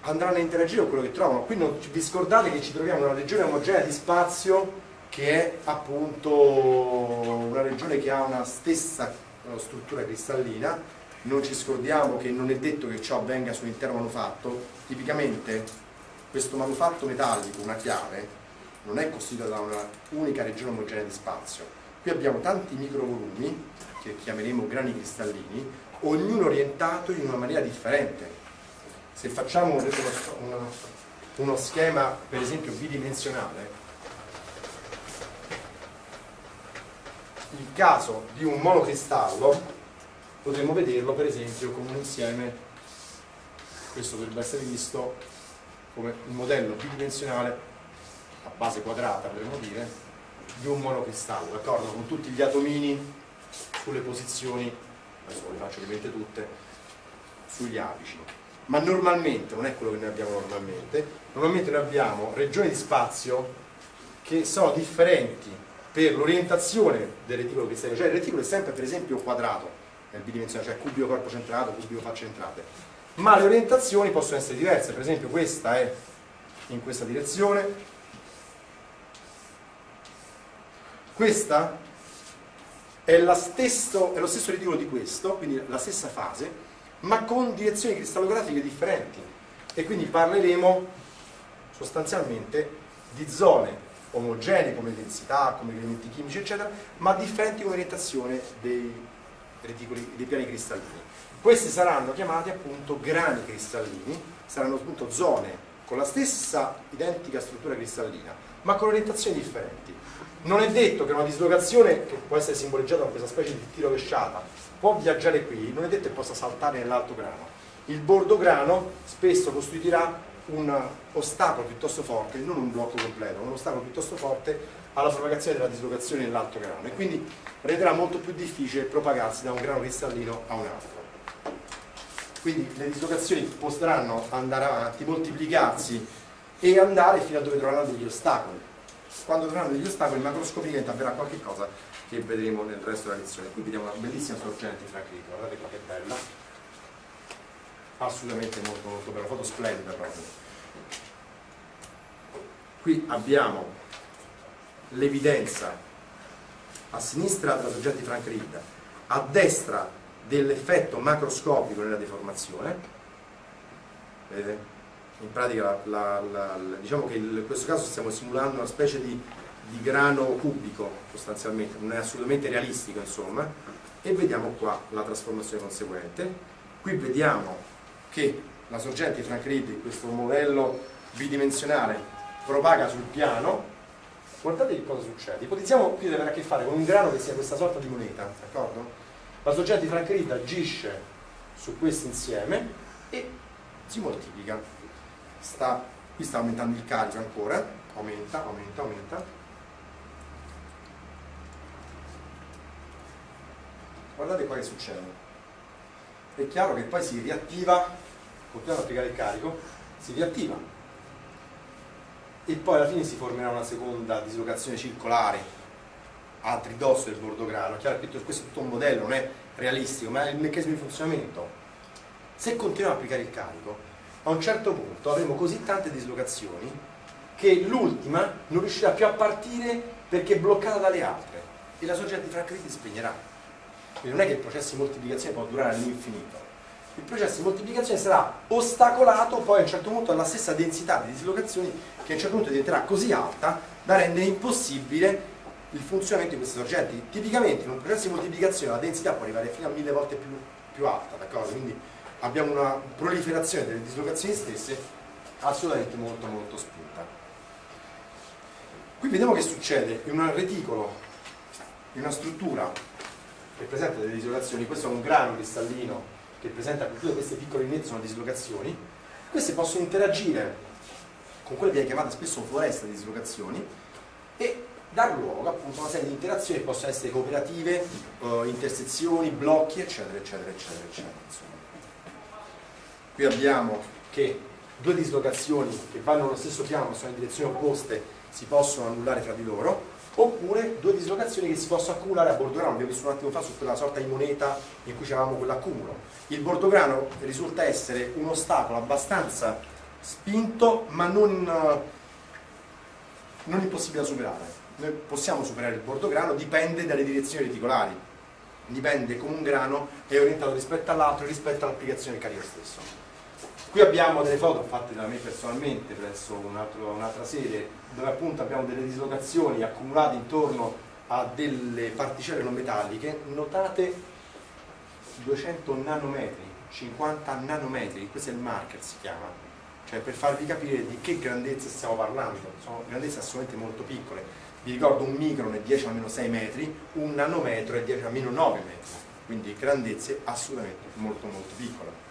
andranno a interagire con quello che trovano. Qui non vi scordate che ci troviamo in una regione omogenea di spazio che è appunto una regione che ha una stessa eh, struttura cristallina, non ci scordiamo che non è detto che ciò avvenga su un intero manufatto, tipicamente questo manufatto metallico, una chiave, non è costituita da una unica regione omogenea di spazio. Qui abbiamo tanti microvolumi, che chiameremo grani cristallini, ognuno orientato in una maniera differente. Se facciamo uno, uno, uno schema, per esempio, bidimensionale, il caso di un monocristallo potremmo vederlo per esempio come un insieme, questo dovrebbe essere visto come un modello bidimensionale a base quadrata potremmo dire, di un monocristallo, d'accordo? Con tutti gli atomini sulle posizioni, adesso le faccio ovviamente tutte, sugli apici. Ma normalmente, non è quello che noi abbiamo normalmente, normalmente noi abbiamo regioni di spazio che sono differenti per l'orientazione del reticolo cristallino, cioè il reticolo è sempre per esempio quadrato nel bidimensionale, cioè cubico corpo centrato, cubico facce centrate, ma le orientazioni possono essere diverse, per esempio questa è in questa direzione, Questa è, stesso, è lo stesso reticolo di questo, quindi la stessa fase, ma con direzioni cristallografiche differenti. E quindi parleremo sostanzialmente di zone omogenee come densità, come elementi chimici, eccetera, ma differenti come orientazione dei, reticoli, dei piani cristallini. Questi saranno chiamati appunto grani cristallini, saranno appunto zone con la stessa identica struttura cristallina, ma con orientazioni differenti. Non è detto che una dislocazione, che può essere simboleggiata da questa specie di tiro rovesciata, può viaggiare qui, non è detto che possa saltare nell'alto grano. Il bordo grano spesso costituirà un ostacolo piuttosto forte, non un blocco completo, un ostacolo piuttosto forte alla propagazione della dislocazione nell'alto grano e quindi renderà molto più difficile propagarsi da un grano cristallino a un altro. Quindi le dislocazioni potranno andare avanti, moltiplicarsi e andare fino a dove troveranno degli ostacoli quando dovranno degli ostacoli macroscopicamente avverrà qualche cosa che vedremo nel resto della lezione. Qui vediamo una bellissima sorgente fra critico, guardate qua che bella, assolutamente molto molto bella, foto splendida proprio. Qui abbiamo l'evidenza a sinistra di Frank Reed, a destra dell'effetto macroscopico nella deformazione, vedete? In pratica la, la, la, diciamo che in questo caso stiamo simulando una specie di, di, grano cubico sostanzialmente, non è assolutamente realistico insomma, e vediamo qua la trasformazione conseguente. Qui vediamo che la sorgente di Frank Reed in questo modello bidimensionale propaga sul piano, guardate che cosa succede. Ipotizziamo qui di avere a che fare con un grano che sia questa sorta di moneta, d'accordo? La sorgente di Frank Reed agisce su questo insieme e si moltiplica sta, qui sta aumentando il carico ancora, aumenta, aumenta, aumenta. Guardate qua che succede. È chiaro che poi si riattiva, continuando a applicare il carico, si riattiva. E poi alla fine si formerà una seconda dislocazione circolare a tridosso del bordo grano. Chiaro che questo è tutto un modello, non è realistico, ma è il meccanismo di funzionamento. Se continuiamo a applicare il carico, a un certo punto avremo così tante dislocazioni che l'ultima non riuscirà più a partire perché è bloccata dalle altre e la sorgente di Frankriti spegnerà. Quindi non è che il processo di moltiplicazione può durare all'infinito. Il processo di moltiplicazione sarà ostacolato poi a un certo punto alla stessa densità di dislocazioni che a un certo punto diventerà così alta da rendere impossibile il funzionamento di queste sorgenti. Tipicamente in un processo di moltiplicazione la densità può arrivare fino a mille volte più, più alta, d'accordo? Quindi abbiamo una proliferazione delle dislocazioni stesse assolutamente molto molto spinta. Qui vediamo che succede in un reticolo, in una struttura che presenta delle dislocazioni, questo è un grano cristallino che presenta tutte queste piccole lineette sono dislocazioni, queste possono interagire con quelle che viene chiamata spesso foresta di dislocazioni e dar luogo appunto a una serie di interazioni che possono essere cooperative, eh, intersezioni, blocchi, eccetera, eccetera, eccetera, eccetera. Insomma. Qui abbiamo che due dislocazioni che vanno nello stesso piano sono in direzioni opposte si possono annullare fra di loro oppure due dislocazioni che si possono accumulare a bordograno abbiamo visto un attimo fa su quella sorta di moneta in cui avevamo quell'accumulo il bordograno risulta essere un ostacolo abbastanza spinto ma non, non impossibile da superare. Noi possiamo superare il bordograno dipende dalle direzioni reticolari. Dipende come un grano è orientato rispetto all'altro rispetto all'applicazione del carico stesso Qui abbiamo delle foto fatte da me personalmente presso un'altra un sede dove appunto abbiamo delle dislocazioni accumulate intorno a delle particelle non metalliche, notate 200 nanometri, 50 nanometri, questo è il marker si chiama, cioè per farvi capire di che grandezza stiamo parlando, sono grandezze assolutamente molto piccole, vi ricordo un micron è 10 al 6 metri, un nanometro è 10 al 9 metri, quindi grandezze assolutamente molto molto piccole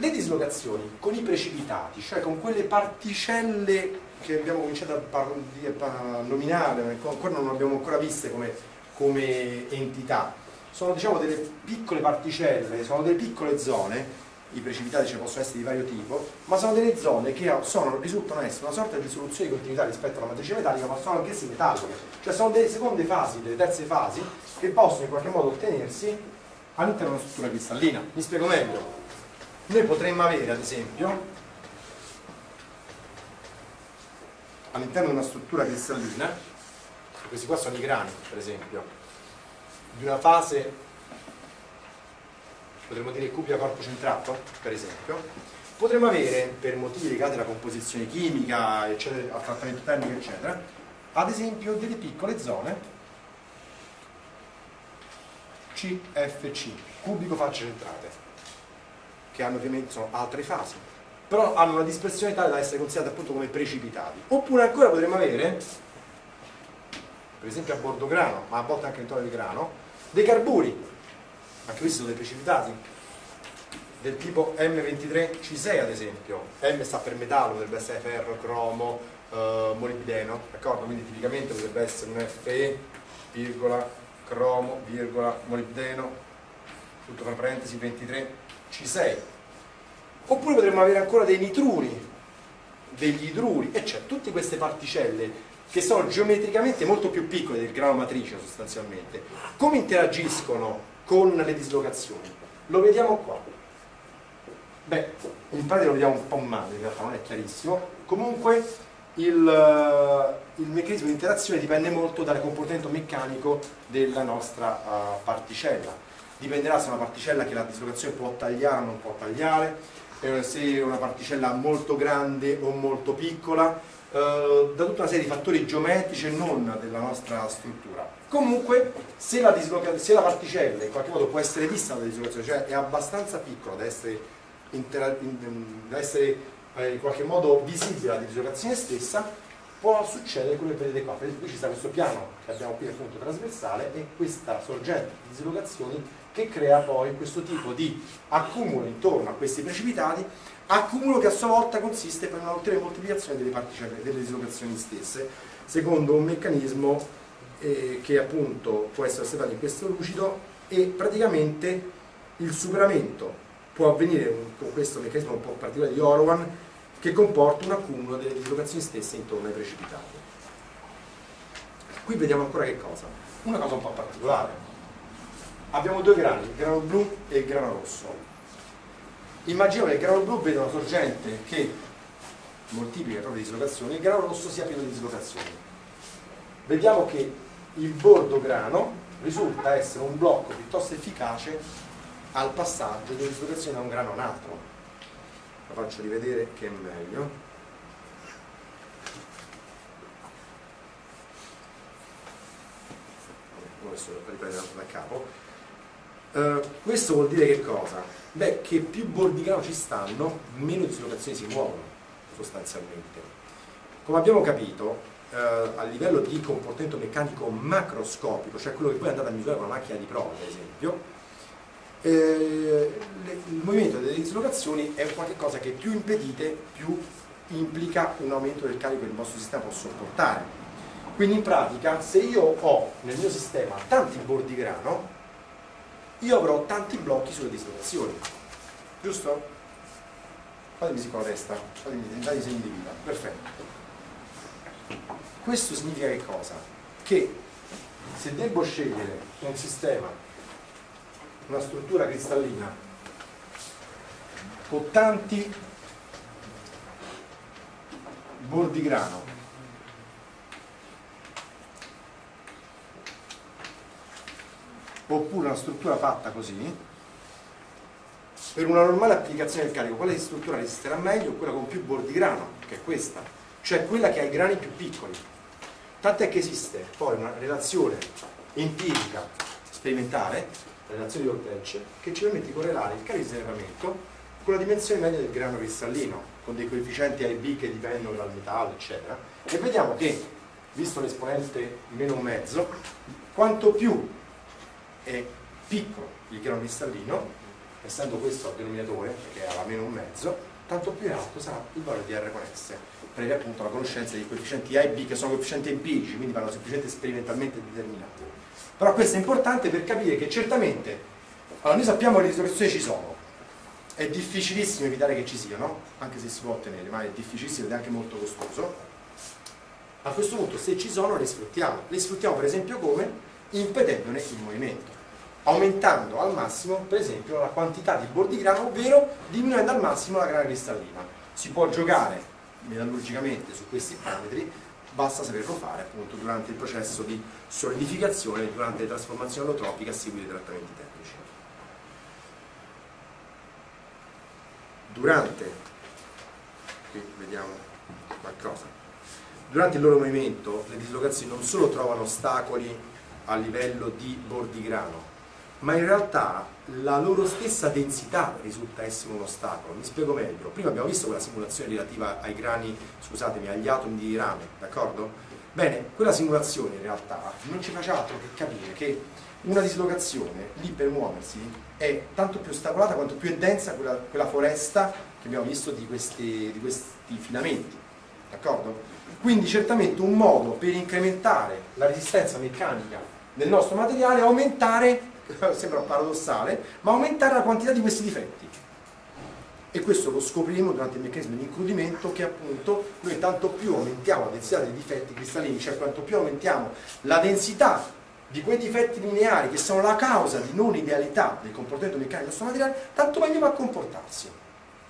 le dislocazioni con i precipitati, cioè con quelle particelle che abbiamo cominciato a, nominare, ancora non abbiamo ancora viste come, come entità, sono diciamo delle piccole particelle, sono delle piccole zone, i precipitati ce ne possono essere di vario tipo, ma sono delle zone che sono, risultano essere una sorta di soluzione di continuità rispetto alla matrice metallica, ma sono anch'esse metalliche, cioè sono delle seconde fasi, delle terze fasi, che possono in qualche modo ottenersi all'interno di una struttura cristallina. Mi spiego meglio noi potremmo avere ad esempio all'interno di una struttura cristallina questi qua sono i grani per esempio di una fase potremmo dire cupia corpo centrato per esempio potremmo avere per motivi legati alla composizione chimica eccetera, al trattamento termico eccetera ad esempio delle piccole zone CFC cubico facce centrate che hanno ovviamente sono altre fasi, però hanno una dispersione tale da essere considerate appunto come precipitati. Oppure ancora potremmo avere, per esempio a bordo grano, ma a volte anche intorno al grano, dei carburi, anche questi sono dei precipitati, del tipo M23C6 ad esempio, M sta per metallo, potrebbe essere ferro, cromo, eh, molibdeno, d'accordo? Quindi tipicamente potrebbe essere un Fe, virgola, cromo, virgola, molibdeno, tutto tra parentesi 23 c6 oppure potremmo avere ancora dei nitruri degli idruri eccetera tutte queste particelle che sono geometricamente molto più piccole del grano matrice sostanzialmente. Come interagiscono con le dislocazioni? lo vediamo qua. Beh in pratica lo vediamo un po' male in realtà non è chiarissimo. Comunque il, il, meccanismo di interazione dipende molto dal comportamento meccanico della nostra uh, particella. Dipenderà se è una particella che la dislocazione può tagliare o non può tagliare, eh, se è una particella molto grande o molto piccola, eh, da tutta una serie di fattori geometrici e non della nostra struttura. Comunque, se la, se la, particella in qualche modo può essere vista dalla dislocazione, cioè è abbastanza piccola da essere, in, da essere eh, in qualche modo visibile la dislocazione stessa, può succedere quello che vedete qua. Qui ci sta questo piano che abbiamo qui appunto trasversale e questa sorgente di dislocazioni che crea poi questo tipo di accumulo intorno a questi precipitati, accumulo che a sua volta consiste per una ulteriore moltiplicazione delle particelle, delle dislocazioni stesse, secondo un meccanismo eh, che appunto può essere osservato in questo lucido e praticamente il superamento può avvenire con questo meccanismo un po' particolare di Orwan che comporta un accumulo delle dislocazioni stesse intorno ai precipitati. Qui vediamo ancora che cosa? Una cosa un po' particolare abbiamo due grani, il grano blu e il grano rosso. Immaginiamo che il grano blu vede una sorgente che moltiplica le proprie dislocazioni, il grano rosso sia pieno di dislocazioni. Vediamo che il bordo grano risulta essere un blocco piuttosto efficace al passaggio delle dislocazioni da un grano a un altro. La faccio rivedere che è meglio. adesso riprendo da capo. Uh, questo vuol dire che cosa? Beh, che più bordi grano ci stanno, meno dislocazioni si muovono, sostanzialmente. Come abbiamo capito, uh, a livello di comportamento meccanico macroscopico, cioè quello che poi andate a misurare con una macchina di prova, ad esempio, eh, il movimento delle dislocazioni è qualcosa che più impedite, più implica un aumento del carico che il vostro sistema può sopportare. Quindi in pratica, se io ho nel mio sistema tanti bordi grano, io avrò tanti blocchi sulle dislocazioni. Giusto? Fatemi sì con la testa, fatemi dai segni di vita. Perfetto. Questo significa che cosa? Che se devo scegliere un sistema, una struttura cristallina con tanti bordi grano oppure una struttura fatta così per una normale applicazione del carico quale struttura resisterà meglio? quella con più bordi grano che è questa cioè quella che ha i grani più piccoli tant'è che esiste poi una relazione empirica sperimentale la relazione di Voltage che ci permette di correlare il carico di serramento con la dimensione media del grano cristallino con dei coefficienti A e B che dipendono dal metallo, eccetera, e vediamo che, visto l'esponente meno un mezzo, quanto più è piccolo il grano cristallino, essendo questo al denominatore, che è alla meno un mezzo, tanto più alto sarà il valore di R con S, previa appunto la conoscenza dei coefficienti A e B, che sono coefficienti empirici, quindi vanno semplicemente sperimentalmente determinati. Però questo è importante per capire che certamente, allora noi sappiamo che le risurrezioni ci sono, è difficilissimo evitare che ci siano, anche se si può ottenere, ma è difficilissimo ed è anche molto costoso. A questo punto, se ci sono, le sfruttiamo. Le sfruttiamo per esempio come? Impedendone il movimento, aumentando al massimo, per esempio, la quantità di bordi grano, ovvero diminuendo al massimo la grana cristallina. Si può giocare metallurgicamente su questi parametri, basta saperlo fare appunto durante il processo di solidificazione, durante le trasformazioni allotropiche a seguito dei trattamenti tecnici. durante, qui vediamo qualcosa, durante il loro movimento le dislocazioni non solo trovano ostacoli a livello di bordi grano, ma in realtà la loro stessa densità risulta essere un ostacolo. Mi spiego meglio. Prima abbiamo visto quella simulazione relativa ai grani, scusatemi, agli atomi di rame, d'accordo? Bene, quella simulazione in realtà non ci faceva altro che capire che una dislocazione lì per muoversi è tanto più ostacolata quanto più è densa quella, quella foresta che abbiamo visto di questi, di questi filamenti d'accordo? quindi certamente un modo per incrementare la resistenza meccanica del nostro materiale aumentare sembra paradossale ma aumentare la quantità di questi difetti e questo lo scopriremo durante il meccanismo di incrudimento che appunto noi tanto più aumentiamo la densità dei difetti cristallini cioè quanto più aumentiamo la densità di quei difetti lineari che sono la causa di non idealità del comportamento meccanico del nostro materiale, tanto meglio va a comportarsi.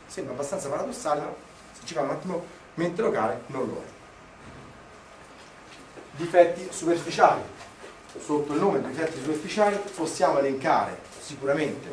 Sembra abbastanza paradossale, ma se ci fa un attimo mente locale non lo è. Difetti superficiali. Sotto il nome di difetti superficiali possiamo elencare sicuramente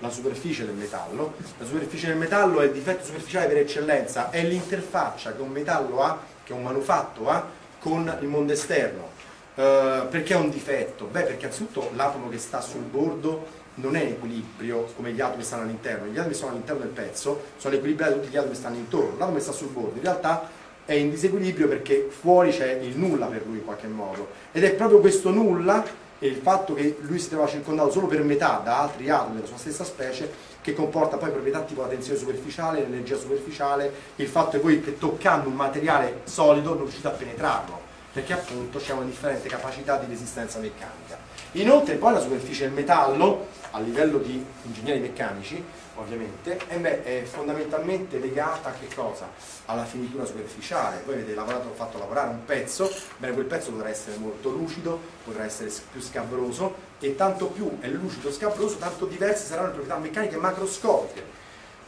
la superficie del metallo. La superficie del metallo è il difetto superficiale per eccellenza, è l'interfaccia che un metallo ha, che un manufatto ha con il mondo esterno Uh, perché è un difetto? Beh, perché anzitutto l'atomo che sta sul bordo non è in equilibrio come gli atomi che stanno all'interno, gli atomi che sono all'interno del pezzo sono equilibrati tutti gli atomi che stanno intorno, l'atomo che sta sul bordo in realtà è in disequilibrio perché fuori c'è il nulla per lui in qualche modo ed è proprio questo nulla e il fatto che lui si trova circondato solo per metà da altri atomi della sua stessa specie che comporta poi proprietà tipo la tensione superficiale, l'energia superficiale, il fatto che voi che toccando un materiale solido non riuscite a penetrarlo perché appunto c'è una differente capacità di resistenza meccanica. Inoltre poi la superficie del metallo, a livello di ingegneri meccanici, ovviamente, beh, è fondamentalmente legata a che cosa? Alla finitura superficiale. Voi avete lavorato, fatto lavorare un pezzo, bene, quel pezzo potrà essere molto lucido, potrà essere più scabroso e tanto più è lucido e scabroso, tanto diverse saranno le proprietà meccaniche macroscopiche.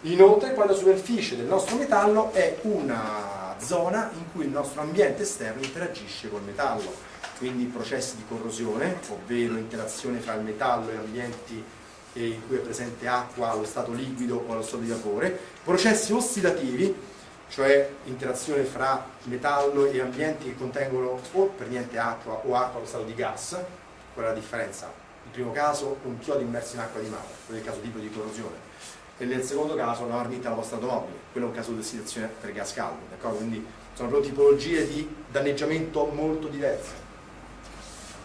Inoltre poi la superficie del nostro metallo è una zona in cui il nostro ambiente esterno interagisce col metallo, quindi processi di corrosione, ovvero interazione fra il metallo e ambienti in cui è presente acqua allo stato liquido o allo stato di vapore, processi ossidativi, cioè interazione fra metallo e ambienti che contengono o per niente acqua o acqua allo stato di gas, qual è la differenza? Il primo caso un chiodo immerso in acqua di mare, quello è il caso tipo di corrosione e nel secondo caso una marmitta alla vostra automobile, quello è un caso di ossidazione per gas caldo? Quindi sono proprio tipologie di danneggiamento molto diverse.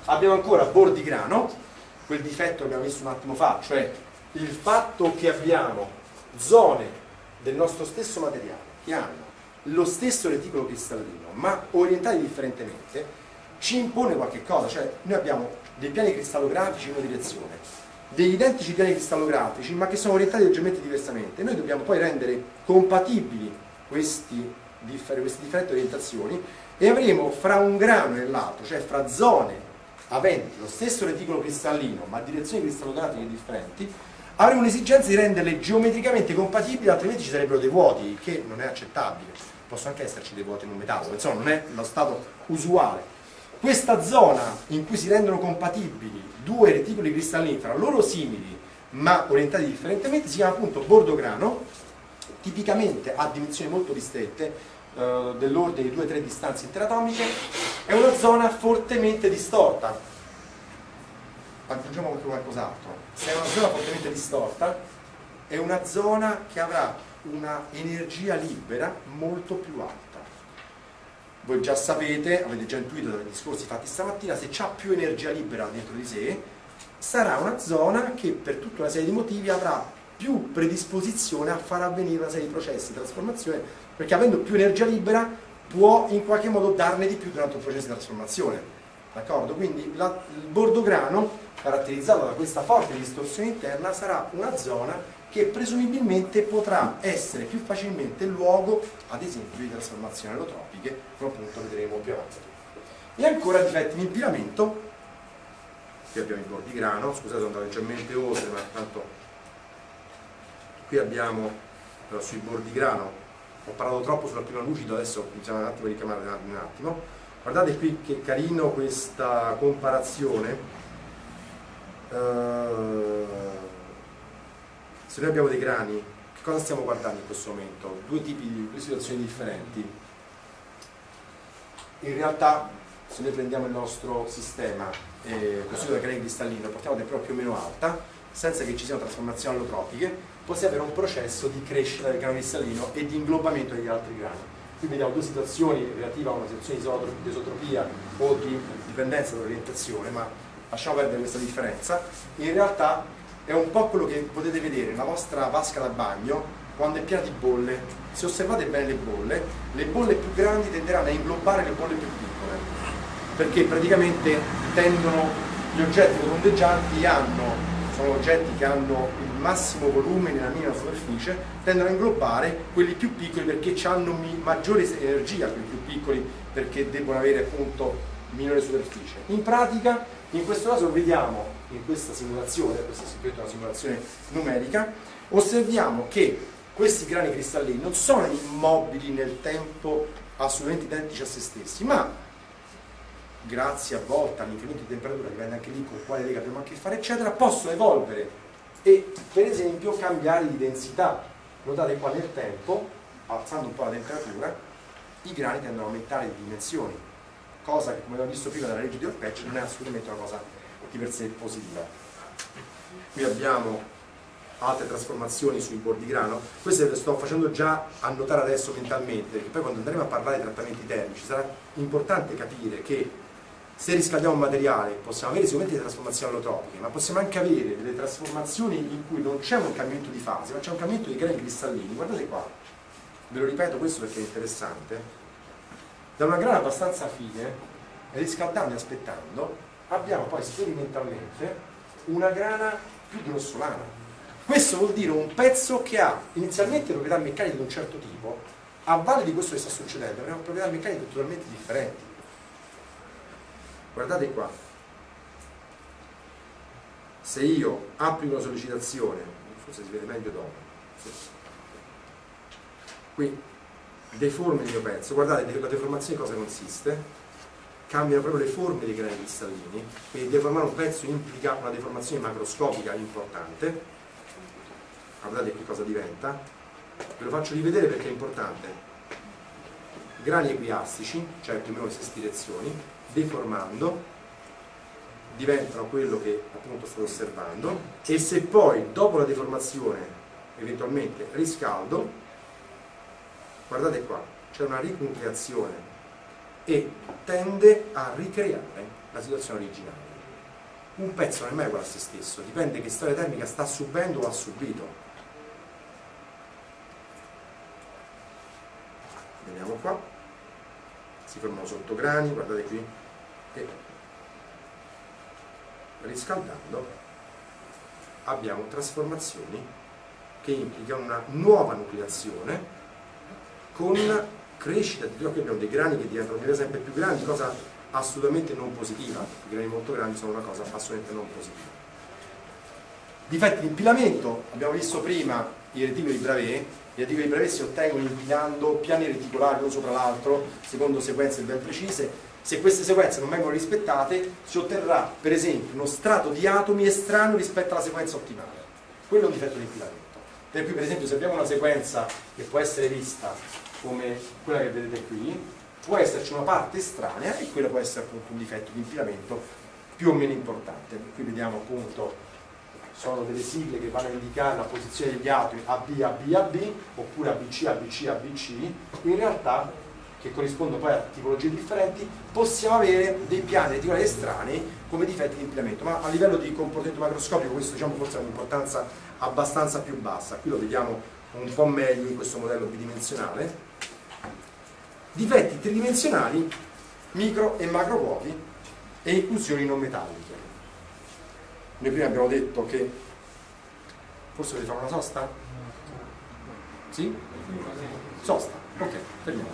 Abbiamo ancora bordigrano, quel difetto che abbiamo visto un attimo fa, cioè il fatto che abbiamo zone del nostro stesso materiale che hanno lo stesso reticolo cristallino ma orientati differentemente ci impone qualche cosa, cioè noi abbiamo dei piani cristallografici in una direzione, degli identici piani cristallografici ma che sono orientati leggermente diversamente. Noi dobbiamo poi rendere compatibili questi, differ queste differenti orientazioni e avremo fra un grano e l'altro, cioè fra zone aventi lo stesso reticolo cristallino ma direzioni cristallografiche differenti, avremo un'esigenza di renderle geometricamente compatibili, altrimenti ci sarebbero dei vuoti, che non è accettabile. Possono anche esserci dei vuoti in un metallo, insomma non è lo stato usuale. Questa zona in cui si rendono compatibili due reticoli cristallini tra loro simili ma orientati differentemente si chiama appunto bordograno, tipicamente a dimensioni molto ristrette, eh, dell'ordine di 2-3 distanze interatomiche, è una zona fortemente distorta. Aggiungiamo anche qualcos'altro. Se è una zona fortemente distorta, è una zona che avrà una energia libera molto più alta. Voi già sapete, avete già intuito dai discorsi fatti stamattina, se ha più energia libera dentro di sé, sarà una zona che per tutta una serie di motivi avrà più predisposizione a far avvenire una serie di processi di trasformazione, perché avendo più energia libera può in qualche modo darne di più durante un processo di trasformazione. D'accordo? Quindi la, il bordograno, caratterizzato da questa forte distorsione interna, sarà una zona che presumibilmente potrà essere più facilmente il luogo, ad esempio, di trasformazioni allotropiche, come appunto vedremo più avanti. E ancora difetti di infilamento, qui abbiamo i bordigrano, scusate sono andato leggermente oltre, ma tanto qui abbiamo però, sui bordigrano, ho parlato troppo sulla prima lucido, adesso iniziamo un attimo a richiamare un attimo, guardate qui che carino questa comparazione. Uh, se noi abbiamo dei grani, che cosa stiamo guardando in questo momento? Due tipi di due situazioni differenti. In realtà, se noi prendiamo il nostro sistema eh, costituito da grani cristallino, portiamo a temperatura più o meno alta, senza che ci siano trasformazioni allotropiche, possiamo avere un processo di crescita del grano cristallino e di inglobamento degli altri grani. Qui vediamo due situazioni relative a una situazione di isotropia o di dipendenza dall'orientazione, ma lasciamo perdere questa differenza. In realtà è un po' quello che potete vedere nella vostra vasca da bagno quando è piena di bolle. Se osservate bene le bolle, le bolle più grandi tenderanno a inglobare le bolle più piccole, perché praticamente tendono, gli oggetti tondeggianti hanno, sono oggetti che hanno massimo volume nella minima superficie, tendono a inglobare quelli più piccoli perché hanno maggiore energia quelli più piccoli perché debbono avere appunto minore superficie. In pratica, in questo caso vediamo in questa simulazione, questa è una simulazione numerica, osserviamo che questi grani cristallini non sono immobili nel tempo assolutamente identici a se stessi, ma grazie a volte all'incremento di temperatura, dipende anche lì con quale lega abbiamo a che fare, eccetera, possono evolvere e per esempio cambiare di densità. Notate qua nel tempo, alzando un po' la temperatura, i grani tendono a aumentare di dimensioni, cosa che come abbiamo visto prima dalla legge di Orpec non è assolutamente una cosa di per sé positiva. Qui abbiamo altre trasformazioni sui bordi grano, queste le sto facendo già annotare adesso mentalmente, perché poi quando andremo a parlare di trattamenti termici sarà importante capire che se riscaldiamo un materiale possiamo avere sicuramente delle trasformazioni allotropiche, ma possiamo anche avere delle trasformazioni in cui non c'è un cambiamento di fase, ma c'è un cambiamento di grani cristallini. Guardate qua, ve lo ripeto questo perché è interessante. Da una grana abbastanza fine, riscaldando e aspettando, abbiamo poi sperimentalmente una grana più grossolana. Questo vuol dire un pezzo che ha inizialmente proprietà meccaniche di un certo tipo, a valle di questo che sta succedendo, avremo proprietà meccaniche totalmente differenti. Guardate qua, se io applico una sollecitazione, forse si vede meglio dopo, qui deformo il mio pezzo, guardate la deformazione cosa consiste? cambiano proprio le forme dei grani cristallini, quindi deformare un pezzo implica una deformazione macroscopica importante. Guardate che cosa diventa. Ve lo faccio rivedere perché è importante. Grani equiastici, cioè più o meno stesse direzioni, deformando, diventano quello che appunto state osservando e se poi dopo la deformazione eventualmente riscaldo guardate qua c'è una rinucleazione e tende a ricreare la situazione originale. Un pezzo non è mai uguale a se stesso dipende che storia termica sta subendo o ha subito. Vediamo qua si formano sottograni guardate qui e riscaldando abbiamo trasformazioni che implicano una nuova nucleazione con crescita, di qui abbiamo dei grani che diventano sempre più grandi, cosa assolutamente non positiva, i grani molto grandi sono una cosa assolutamente non positiva. Difetti di impilamento, abbiamo visto prima i reticoli di Bravè, i di Bravè si ottengono impilando piani reticolari uno sopra l'altro, secondo sequenze ben precise, se queste sequenze non vengono rispettate si otterrà per esempio uno strato di atomi estraneo rispetto alla sequenza ottimale. Quello è un difetto di impilamento. Per cui per esempio se abbiamo una sequenza che può essere vista come quella che vedete qui, può esserci una parte estranea e quello può essere appunto un difetto di infilamento più o meno importante. Qui vediamo appunto sono delle sigle che vanno a indicare la posizione degli atomi AB, AB, AB oppure ABC, ABC, ABC in realtà che corrispondono poi a tipologie differenti possiamo avere dei piani reticolari estranei come difetti di infilamento ma a livello di comportamento macroscopico questo diciamo forse ha un'importanza abbastanza più bassa. Qui lo vediamo un po' meglio in questo modello bidimensionale. Difetti tridimensionali micro e macro vuoti e inclusioni non metalliche noi prima abbiamo detto che forse volete fare una sosta? Sì? Sosta, ok, fermiamo